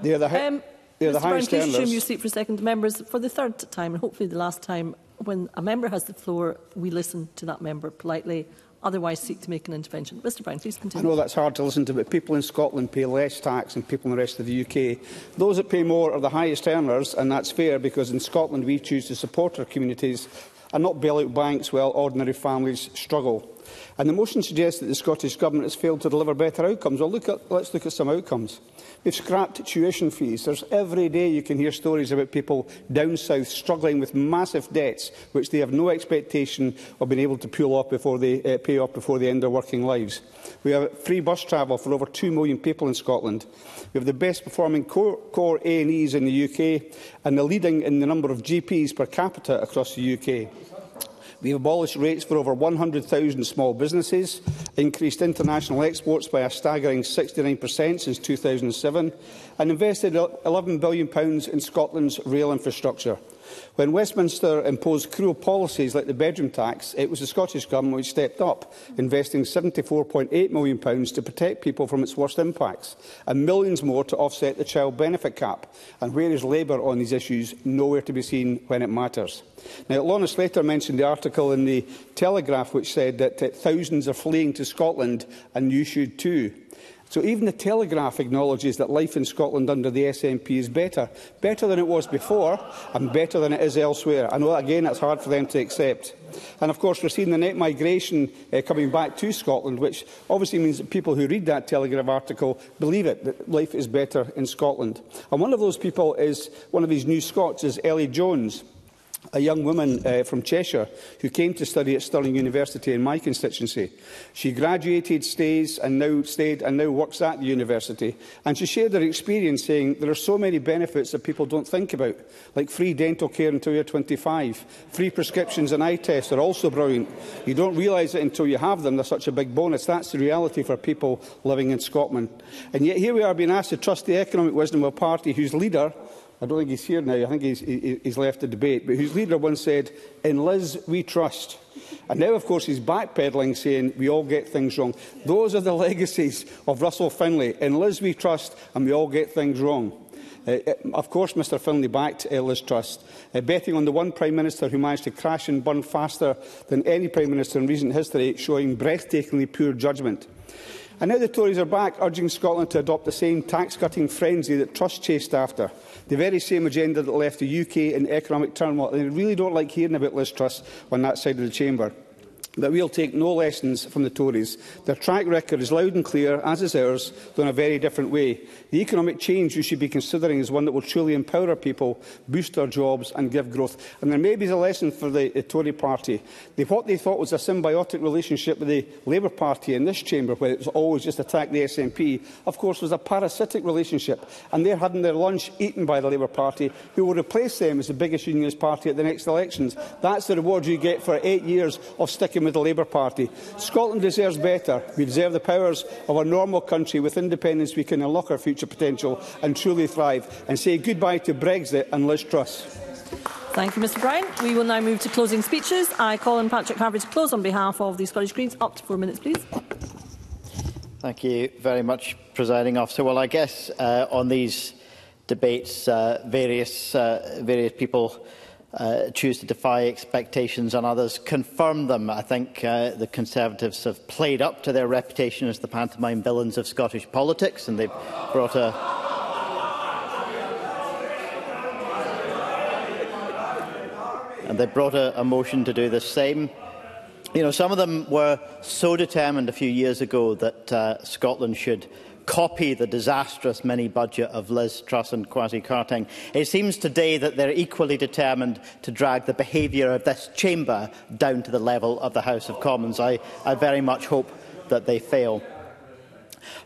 They are the, um, they are the highest Brown, earners. Assume you seat for a second. Members, for the third time, and hopefully the last time, when a member has the floor, we listen to that member politely otherwise seek to make an intervention. Mr Brown, please continue. I know that's hard to listen to, but people in Scotland pay less tax than people in the rest of the UK. Those that pay more are the highest earners, and that's fair because in Scotland we choose to support our communities and not bail out banks while ordinary families struggle. And the motion suggests that the Scottish Government has failed to deliver better outcomes. Well, look at, let's look at some outcomes. We've scrapped tuition fees. There's every day you can hear stories about people down south struggling with massive debts, which they have no expectation of being able to pull off before they uh, pay off before they end their working lives. We have free bus travel for over 2 million people in Scotland. We have the best performing core, core A&Es in the UK and the leading in the number of GPs per capita across the UK. We've abolished rates for over 100,000 small businesses, increased international exports by a staggering 69% since 2007 and invested £11 billion in Scotland's rail infrastructure. When Westminster imposed cruel policies like the bedroom tax, it was the Scottish Government which stepped up, investing £74.8 million to protect people from its worst impacts, and millions more to offset the child benefit cap. And where is Labour on these issues? Nowhere to be seen when it matters. Now, Lorna Slater mentioned the article in the Telegraph which said that uh, thousands are fleeing to Scotland, and you should too. So even the Telegraph acknowledges that life in Scotland under the SNP is better. Better than it was before and better than it is elsewhere. I know, again, that's hard for them to accept. And of course, we're seeing the net migration uh, coming back to Scotland, which obviously means that people who read that Telegraph article believe it, that life is better in Scotland. And one of those people is one of these new Scots, is Ellie Jones a young woman uh, from Cheshire who came to study at Stirling University in my constituency. She graduated, stays and now stayed and now works at the university. And she shared her experience saying there are so many benefits that people don't think about, like free dental care until you're 25. Free prescriptions and eye tests are also brilliant. You don't realise it until you have them. They're such a big bonus. That's the reality for people living in Scotland. And yet here we are being asked to trust the economic wisdom of a party whose leader I don't think he's here now, I think he's, he's left the debate, but whose leader once said, in Liz we trust. And now, of course, he's backpedalling, saying we all get things wrong. Those are the legacies of Russell Finlay. In Liz we trust, and we all get things wrong. Uh, uh of course, Mr Finlay backed uh, Liz Trust, uh, betting on the one Prime Minister who managed to crash and burn faster than any Prime Minister in recent history, showing breathtakingly poor judgment. And now the Tories are back urging Scotland to adopt the same tax-cutting frenzy that Trust chased after, the very same agenda that left the UK in economic turmoil. And I really don't like hearing about Liz Truss on that side of the chamber that we'll take no lessons from the Tories. Their track record is loud and clear, as is ours, though in a very different way. The economic change we should be considering is one that will truly empower people, boost our jobs and give growth. And there may be a lesson for the, the Tory party. They, what they thought was a symbiotic relationship with the Labour Party in this chamber, where it was always just attack the SNP, of course was a parasitic relationship. And they're having their lunch eaten by the Labour Party, who will replace them as the biggest unionist party at the next elections. That's the reward you get for eight years of sticking working with the Labour Party. Scotland deserves better. We deserve the powers of a normal country. With independence, we can unlock our future potential and truly thrive and say goodbye to Brexit and Liz Truss. Thank you, Mr Brown. We will now move to closing speeches. I call on Patrick Harvey to close on behalf of the Scottish Greens. Up to four minutes, please. Thank you very much, Presiding Officer. Well, I guess uh, on these debates, uh, various, uh, various people uh, choose to defy expectations on others, confirm them. I think uh, the Conservatives have played up to their reputation as the pantomime villains of Scottish politics, and they've brought a and they brought a, a motion to do the same. You know, some of them were so determined a few years ago that uh, Scotland should copy the disastrous mini budget of Liz Truss and Kwasi Kwarteng, it seems today that they're equally determined to drag the behaviour of this chamber down to the level of the House of Commons. I, I very much hope that they fail.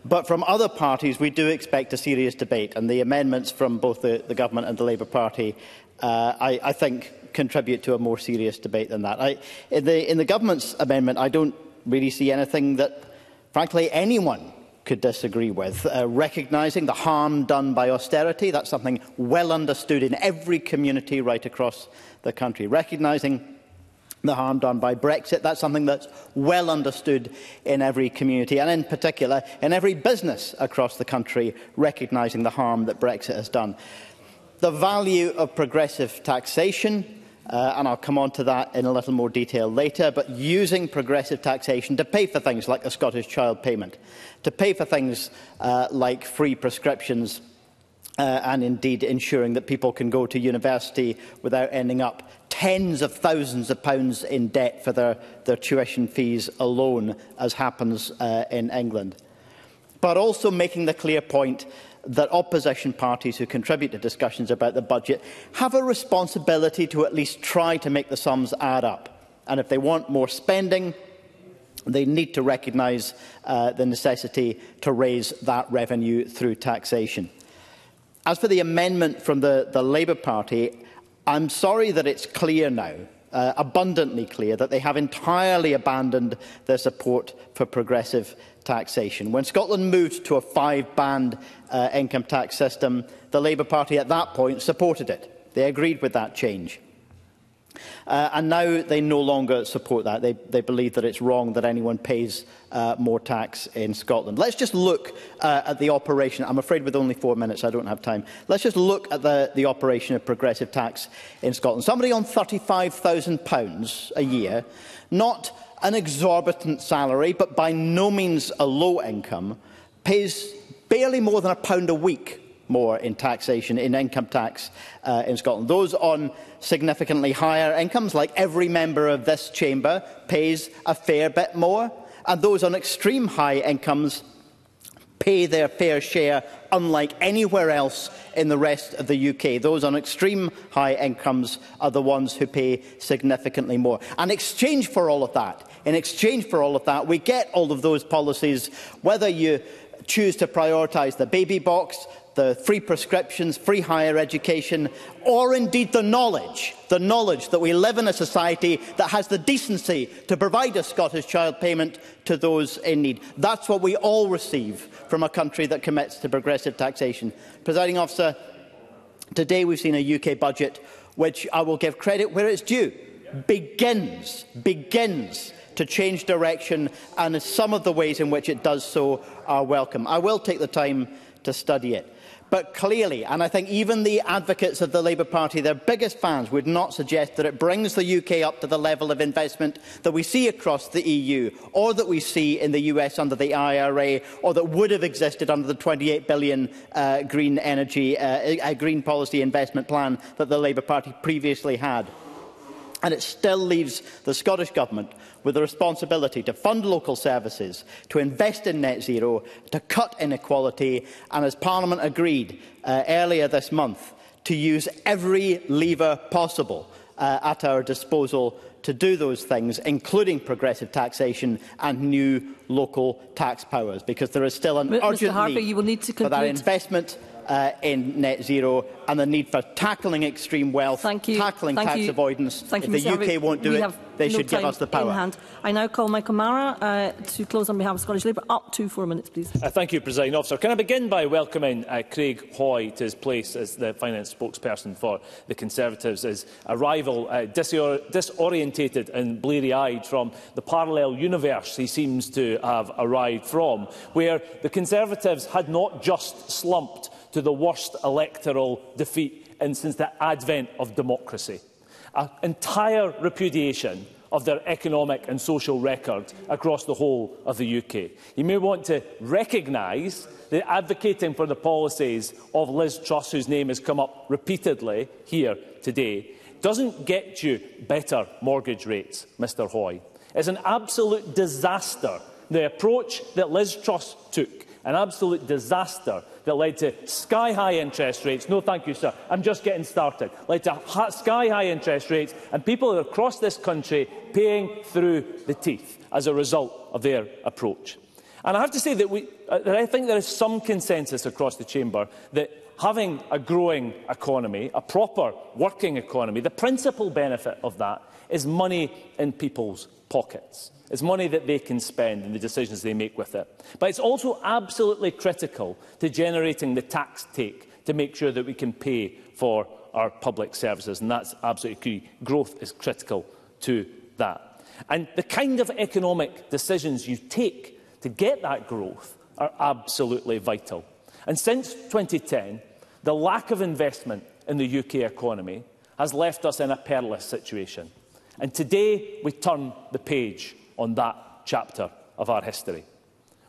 But from other parties, we do expect a serious debate, and the amendments from both the, the government and the Labour Party, uh, I, I think, contribute to a more serious debate than that. I, in, the, in the government's amendment, I don't really see anything that, frankly, anyone could disagree with. Uh, recognising the harm done by austerity, that's something well understood in every community right across the country. Recognising the harm done by Brexit, that's something that's well understood in every community and in particular in every business across the country, recognising the harm that Brexit has done. The value of progressive taxation, Uh, and I'll come on to that in a little more detail later, but using progressive taxation to pay for things like the Scottish Child Payment, to pay for things uh, like free prescriptions uh, and indeed ensuring that people can go to university without ending up tens of thousands of pounds in debt for their, their tuition fees alone, as happens uh, in England. But also making the clear point that opposition parties who contribute to discussions about the budget have a responsibility to at least try to make the sums add up. And if they want more spending, they need to recognise uh, the necessity to raise that revenue through taxation. As for the amendment from the, the Labour Party, I'm sorry that it's clear now uh, abundantly clear that they have entirely abandoned their support for progressive taxation. When Scotland moved to a five-band uh, income tax system, the Labour Party at that point supported it. They agreed with that change. Uh, and now they no longer support that. They, they believe that it's wrong that anyone pays uh, more tax in Scotland. Let's just look uh, at the operation. I'm afraid with only four minutes, I don't have time. Let's just look at the, the operation of progressive tax in Scotland. Somebody on £35,000 a year, not an exorbitant salary, but by no means a low income, pays barely more than a pound a week more in taxation, in income tax uh, in Scotland. Those on significantly higher incomes, like every member of this chamber, pays a fair bit more. And those on extreme high incomes pay their fair share, unlike anywhere else in the rest of the UK. Those on extreme high incomes are the ones who pay significantly more. And exchange for all of that in exchange for all of that, we get all of those policies, whether you choose to prioritise the baby box, the free prescriptions, free higher education, or indeed the knowledge, the knowledge that we live in a society that has the decency to provide a Scottish child payment to those in need. That's what we all receive from a country that commits to progressive taxation. Presiding officer, today we've seen a UK budget which I will give credit where it's due, begins, begins to change direction, and some of the ways in which it does so are welcome. I will take the time to study it. But clearly, and I think even the advocates of the Labour Party, their biggest fans, would not suggest that it brings the UK up to the level of investment that we see across the EU, or that we see in the US under the IRA, or that would have existed under the 28 billion uh, green energy, uh, green policy investment plan that the Labour Party previously had. And it still leaves the Scottish Government with the responsibility to fund local services, to invest in net zero, to cut inequality, and as Parliament agreed uh, earlier this month, to use every lever possible uh, at our disposal to do those things, including progressive taxation and new local tax powers, because there is still an M urgent Harvey, need you will need to for that investment uh, in net zero and the need for tackling extreme wealth, Thank you. tackling Thank tax you. avoidance. Thank if you, the Mr. UK won't do we it, they no should give us the power. Hand. I now call Michael Mara uh, to close on behalf of Scottish Labour. Up to four minutes, please. Uh, thank you, President Officer. Can I begin by welcoming uh, Craig Hoy to his place as the finance spokesperson for the Conservatives as a rival uh, disor disorientated and bleary-eyed from the parallel universe he seems to have arrived from, where the Conservatives had not just slumped to the worst electoral defeat in, since the advent of democracy. An entire repudiation of their economic and social record across the whole of the UK. You may want to recognise that advocating for the policies of Liz Truss, whose name has come up repeatedly here today, doesn't get you better mortgage rates, Mr Hoy. It's an absolute disaster, the approach that Liz Truss took an absolute disaster that led to sky-high interest rates. No, thank you, sir. I'm just getting started. Led to sky-high interest rates and people across this country paying through the teeth as a result of their approach. And I have to say that, we, uh, that I think there is some consensus across the chamber that having a growing economy, a proper working economy, the principal benefit of that is money in people's pockets. It's money that they can spend and the decisions they make with it. But it's also absolutely critical to generating the tax take to make sure that we can pay for our public services, and that's absolutely key. Growth is critical to that. And the kind of economic decisions you take to get that growth are absolutely vital. And since 2010, the lack of investment in the UK economy has left us in a perilous situation. And today we turn the page on that chapter of our history.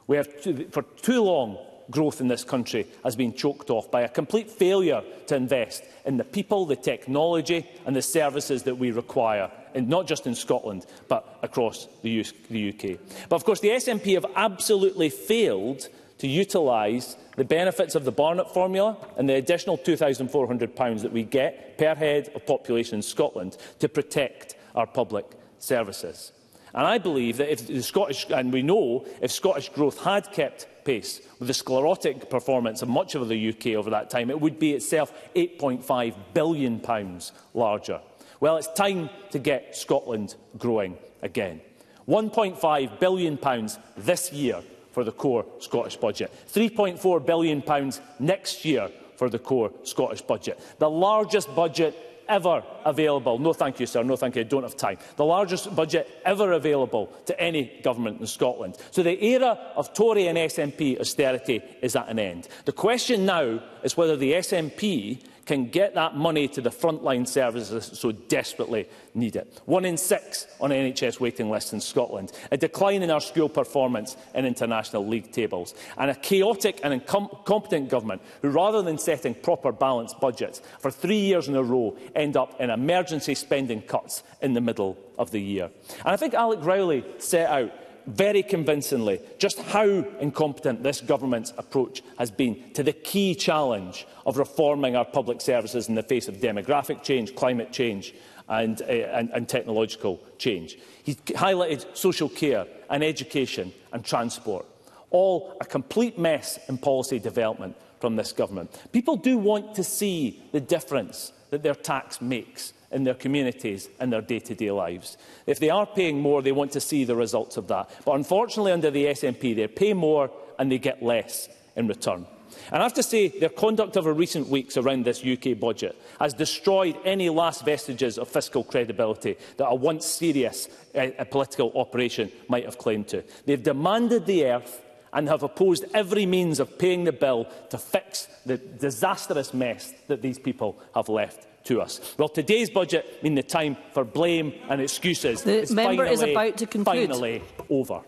We have, too, for too long, growth in this country has been choked off by a complete failure to invest in the people, the technology and the services that we require, and not just in Scotland, but across the UK. But of course, the SNP have absolutely failed to utilise the benefits of the Barnett formula and the additional £2,400 that we get per head of population in Scotland to protect our public services. And I believe that if the Scottish, and we know if Scottish growth had kept pace with the sclerotic performance of much of the UK over that time, it would be itself £8.5 billion pounds larger. Well, it's time to get Scotland growing again. £1.5 billion pounds this year for the core Scottish budget. £3.4 billion pounds next year for the core Scottish budget. The largest budget ever available. No, thank you, sir. No, thank you. I don't have time. The largest budget ever available to any government in Scotland. So the era of Tory and SNP austerity is at an end. The question now is whether the SNP can get that money to the frontline services so desperately need it. One in six on NHS waiting lists in Scotland, a decline in our school performance in international league tables, and a chaotic and incompetent government who, rather than setting proper balanced budgets, for three years in a row end up in emergency spending cuts in the middle of the year. And I think Alec Rowley set out very convincingly just how incompetent this government's approach has been to the key challenge of reforming our public services in the face of demographic change, climate change and, uh, and, and technological change. He highlighted social care and education and transport, all a complete mess in policy development from this government. People do want to see the difference that their tax makes in their communities, in their day-to-day -day lives. If they are paying more, they want to see the results of that. But unfortunately, under the SNP, they pay more and they get less in return. And I have to say, their conduct over recent weeks around this UK budget has destroyed any last vestiges of fiscal credibility that a once serious uh, a political operation might have claimed to. They've demanded the earth and have opposed every means of paying the bill to fix the disastrous mess that these people have left to us. Will today's budget mean the time for blame and excuses the is member finally, is about to conclude. finally over?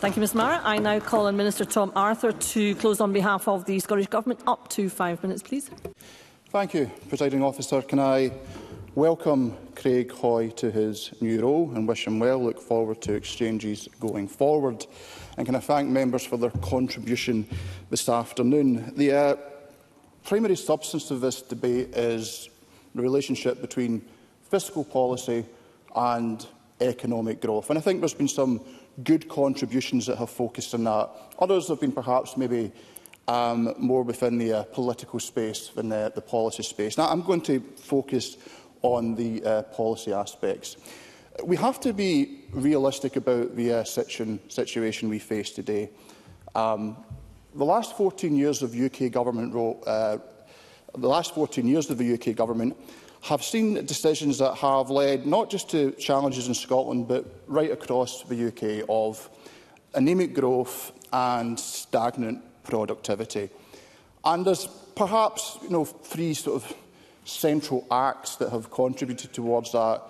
Thank you, Ms Mara. I now call on Minister Tom Arthur to close on behalf of the Scottish Government. Up to five minutes, please. Thank you, Presiding Officer. Can I welcome Craig Hoy to his new role and wish him well. Look forward to exchanges going forward. And can I thank members for their contribution this afternoon. The uh, primary substance of this debate is the relationship between fiscal policy and economic growth. And I think there's been some good contributions that have focused on that. Others have been perhaps maybe um, more within the uh, political space than the, the policy space. Now, I'm going to focus on the uh, policy aspects. We have to be realistic about the uh, situation, situation we face today. Um, the last 14 years of UK government role, uh, the last 14 years of the UK government have seen decisions that have led not just to challenges in Scotland but right across the UK of anemic growth and stagnant productivity. And there's perhaps you know, three sort of central acts that have contributed towards that.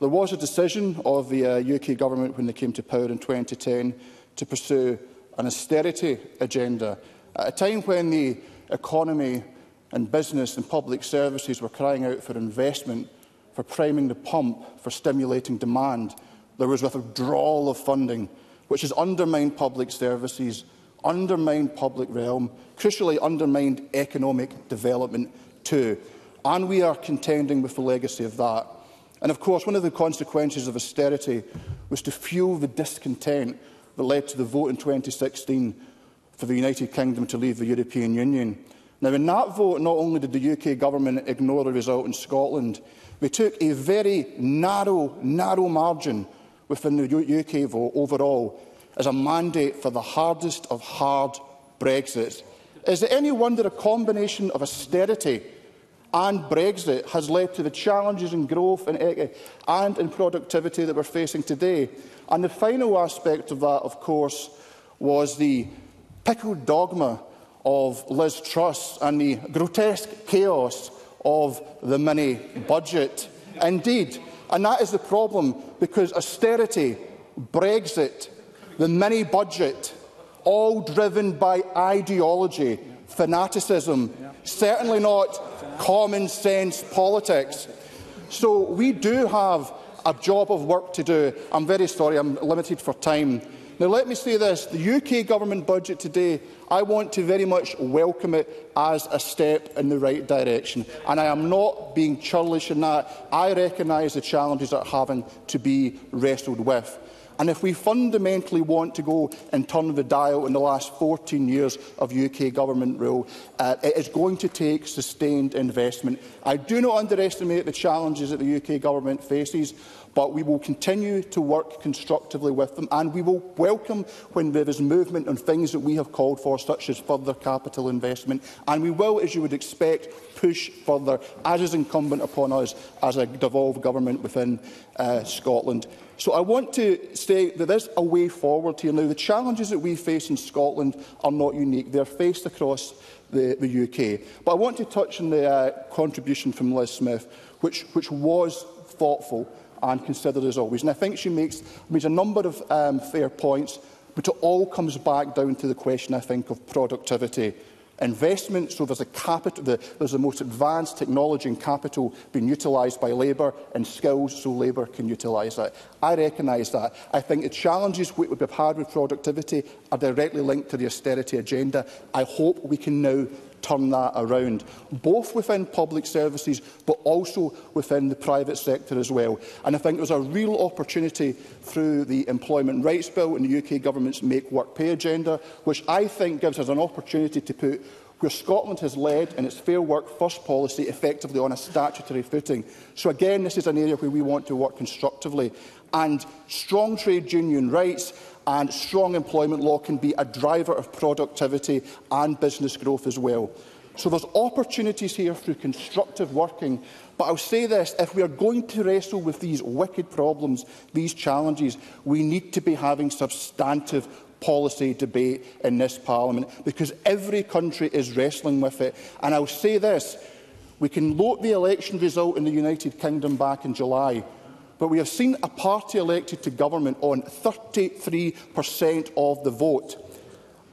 There was a decision of the uh, UK government when they came to power in 2010 to pursue an austerity agenda at a time when the economy and business and public services were crying out for investment, for priming the pump, for stimulating demand, there was withdrawal of funding, which has undermined public services, undermined public realm, crucially undermined economic development too. And we are contending with the legacy of that. And of course, one of the consequences of austerity was to fuel the discontent that led to the vote in 2016 for the United Kingdom to leave the European Union. Now, in that vote, not only did the UK government ignore the result in Scotland, we took a very narrow, narrow margin within the UK vote overall as a mandate for the hardest of hard Brexit. Is it any wonder a combination of austerity and Brexit has led to the challenges in growth and, eh, eh, and in productivity that we're facing today. And the final aspect of that, of course, was the pickled dogma of Liz Truss and the grotesque chaos of the mini budget. Indeed, and that is the problem, because austerity, Brexit, the mini budget, all driven by ideology, fanaticism, certainly not common sense politics. So we do have a job of work to do. I'm very sorry, I'm limited for time. Now, let me say this. The UK government budget today, I want to very much welcome it as a step in the right direction. And I am not being churlish in that. I recognise the challenges that are having to be wrestled with. And if we fundamentally want to go and turn the dial in the last 14 years of UK government rule, uh, it is going to take sustained investment. I do not underestimate the challenges that the UK government faces, but we will continue to work constructively with them and we will welcome when there is movement on things that we have called for, such as further capital investment. And we will, as you would expect, push further, as is incumbent upon us as a devolved government within uh, Scotland. So I want to say that there's a way forward here. Now, the challenges that we face in Scotland are not unique. They're faced across the, the UK. But I want to touch on the uh, contribution from Liz Smith, which, which was thoughtful and considered as always. And I think she makes, makes a number of um, fair points, but it all comes back down to the question, I think, of productivity investment, so there's, a capital, the, there's the most advanced technology and capital being utilised by labour and skills, so labour can utilise that. I recognise that. I think the challenges we have had with productivity are directly linked to the austerity agenda. I hope we can now turn that around, both within public services but also within the private sector as well. And I think there's a real opportunity through the Employment Rights Bill and the UK Government's Make Work Pay agenda, which I think gives us an opportunity to put where Scotland has led in its Fair Work First policy effectively on a statutory footing. So again, this is an area where we want to work constructively. And strong trade union rights and strong employment law can be a driver of productivity and business growth as well. So there's opportunities here through constructive working. But I'll say this, if we are going to wrestle with these wicked problems, these challenges, we need to be having substantive policy debate in this parliament because every country is wrestling with it. And I'll say this, we can look the election result in the United Kingdom back in July but we have seen a party elected to government on 33 of the vote.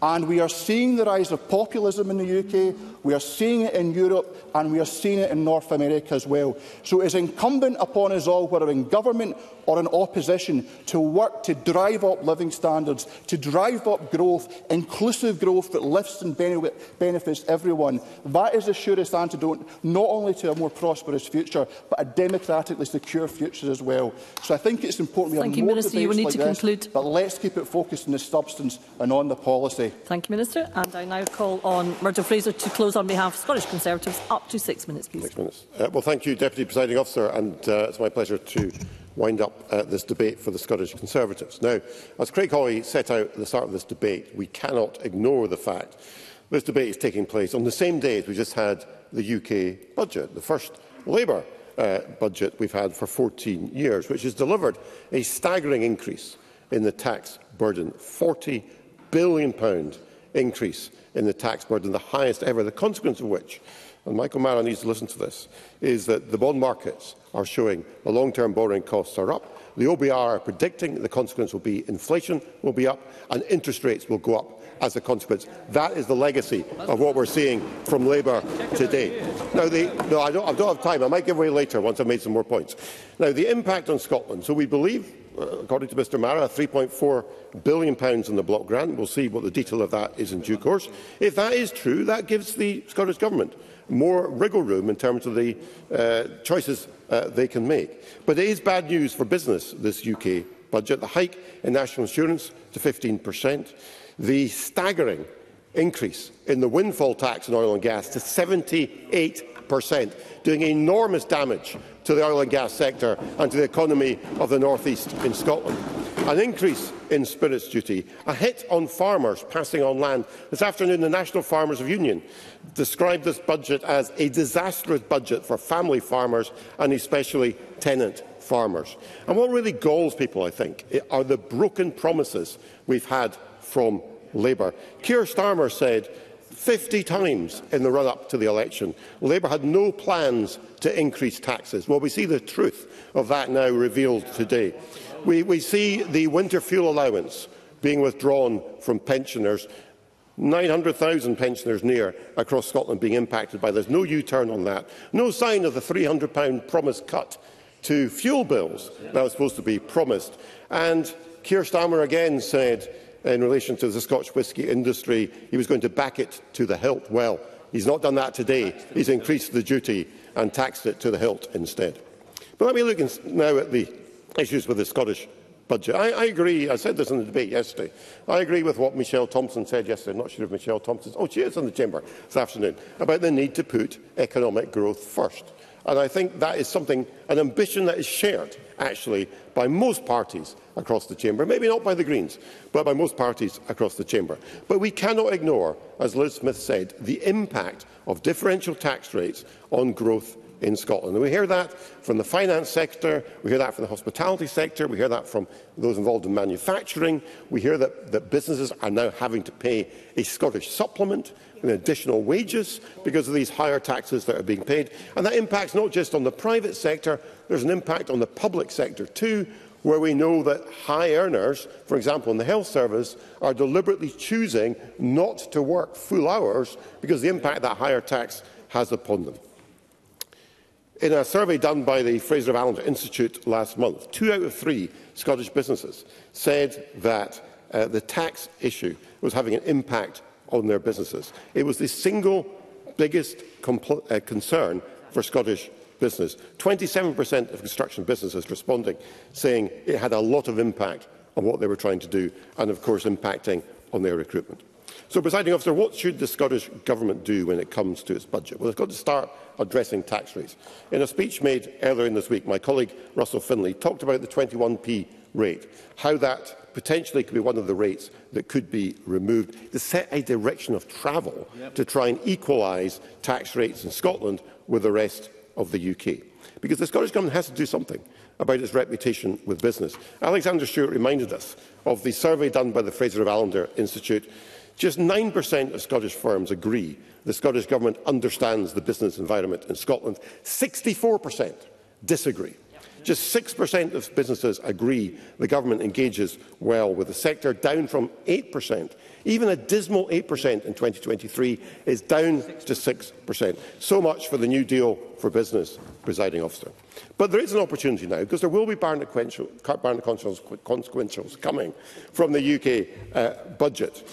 And we are seeing the rise of populism in the UK, we are seeing it in Europe, and we are seeing it in North America as well. So it is incumbent upon us all, whether in government or in opposition, to work to drive up living standards, to drive up growth, inclusive growth that lifts and benefits everyone. That is the surest antidote, not only to a more prosperous future, but a democratically secure future as well. So I think it's important we have Thank more Minister, debates you will need like to this, conclude. but let's keep it focused on the substance and on the policy. Thank you, Minister. And I now call on Murdo Fraser to close on behalf of Scottish Conservatives. Up to six minutes, please. Six minutes. Uh, well, thank you, Deputy Presiding Officer, and uh, it's my pleasure to wind up uh, this debate for the Scottish Conservatives. Now, as Craig Hawley set out at the start of this debate, we cannot ignore the fact this debate is taking place on the same day as we just had the UK budget, the first Labour uh, budget we've had for 14 years, which has delivered a staggering increase in the tax burden, 40 billion pound increase in the tax burden, the highest ever, the consequence of which, and Michael Mara needs to listen to this, is that the bond markets are showing the long-term borrowing costs are up. The OBR are predicting the consequence will be inflation will be up and interest rates will go up as a consequence. That is the legacy of what we're seeing from Labour today. Now, the, no, I don't, I don't have time. I might give way later once I've made some more points. Now, the impact on Scotland. So we believe according to Mr Mara, £3.4 billion in the block grant. We'll see what the detail of that is in due course. If that is true, that gives the Scottish Government more wriggle room in terms of the uh, choices uh, they can make. But it is bad news for business, this UK budget. The hike in national insurance to 15%, the staggering increase in the windfall tax on oil and gas to 78%, doing enormous damage to the oil and gas sector and to the economy of the North East in Scotland. An increase in spirits duty, a hit on farmers passing on land. This afternoon, the National Farmers Union described this budget as a disastrous budget for family farmers and especially tenant farmers. And what really galls people, I think, are the broken promises we've had from Labour. Keir Starmer said 50 times in the run-up to the election. Labour had no plans to increase taxes. Well, we see the truth of that now revealed today. We, we see the winter fuel allowance being withdrawn from pensioners 900,000 pensioners near across Scotland being impacted by this. No U-turn on that. No sign of the £300 promised cut to fuel bills that was supposed to be promised. And Keir Starmer again said in relation to the Scotch whisky industry, he was going to back it to the hilt. Well, he's not done that today. He's increased the duty and taxed it to the hilt instead. But let me look now at the issues with the Scottish budget. I, I agree, I said this in the debate yesterday, I agree with what Michelle Thompson said yesterday, I'm not sure if Michelle Thompson, oh she is in the chamber this afternoon, about the need to put economic growth first. And I think that is something, an ambition that is shared actually by most parties across the chamber, maybe not by the Greens, but by most parties across the chamber. But we cannot ignore, as Liz Smith said, the impact of differential tax rates on growth in Scotland. And we hear that from the finance sector, we hear that from the hospitality sector, we hear that from those involved in manufacturing, we hear that, that businesses are now having to pay a Scottish supplement and additional wages because of these higher taxes that are being paid. And that impacts not just on the private sector, there's an impact on the public sector too, where we know that high earners, for example in the health service, are deliberately choosing not to work full hours because of the impact that higher tax has upon them. In a survey done by the Fraser of Allen Institute last month, two out of three Scottish businesses said that uh, the tax issue was having an impact on their businesses. It was the single biggest uh, concern for Scottish business. 27% of construction businesses responding saying it had a lot of impact on what they were trying to do and, of course, impacting on their recruitment. So, presiding officer, what should the Scottish Government do when it comes to its budget? Well, it's got to start addressing tax rates. In a speech made earlier in this week, my colleague Russell Finlay talked about the 21p rate, how that potentially could be one of the rates that could be removed to set a direction of travel yep. to try and equalise tax rates in Scotland with the rest of the UK. Because the Scottish Government has to do something about its reputation with business. Alexander Stewart reminded us of the survey done by the Fraser of Allender Institute Just 9% of Scottish firms agree the Scottish Government understands the business environment in Scotland. 64% disagree. Just 6% of businesses agree the government engages well with the sector, down from 8%. Even a dismal 8% in 2023 is down to 6%. So much for the New Deal for Business, presiding officer. But there is an opportunity now, because there will be Barnett consequentials coming from the UK uh, budget.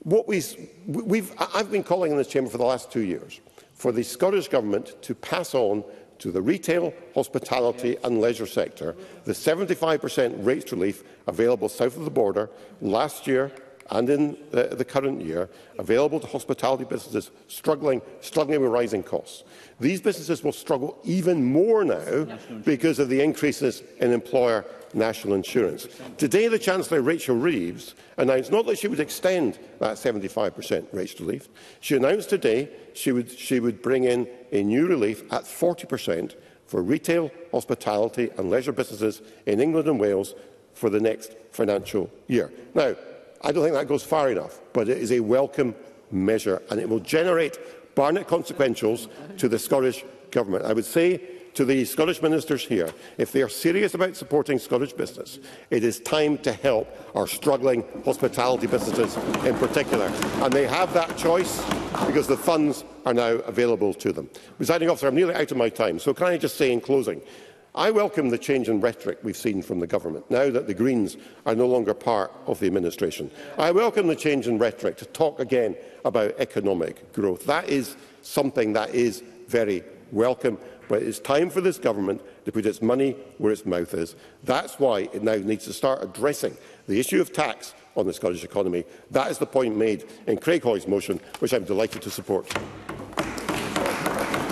What we, we've, I've been calling in this chamber for the last two years for the Scottish Government to pass on to the retail, hospitality yes. and leisure sector the 75% rates relief available south of the border last year and in the, the current year available to hospitality businesses struggling, struggling with rising costs. These businesses will struggle even more now because of the increases in employer national insurance. Today, the Chancellor, Rachel Reeves, announced not that she would extend that 75% rates relief. She announced today she would, she would bring in a new relief at 40% for retail, hospitality and leisure businesses in England and Wales for the next financial year. Now, I don't think that goes far enough, but it is a welcome measure and it will generate Barnett consequentials to the Scottish Government. I would say to the Scottish ministers here, if they are serious about supporting Scottish business, it is time to help our struggling hospitality businesses in particular. And they have that choice because the funds are now available to them. Presiding officer, I'm nearly out of my time, so can I just say in closing, I welcome the change in rhetoric we've seen from the government, now that the Greens are no longer part of the administration. I welcome the change in rhetoric to talk again about economic growth. That is something that is very welcome. But it is time for this government to put its money where its mouth is. That's why it now needs to start addressing the issue of tax on the Scottish economy. That is the point made in Craig Hoy's motion, which I'm delighted to support.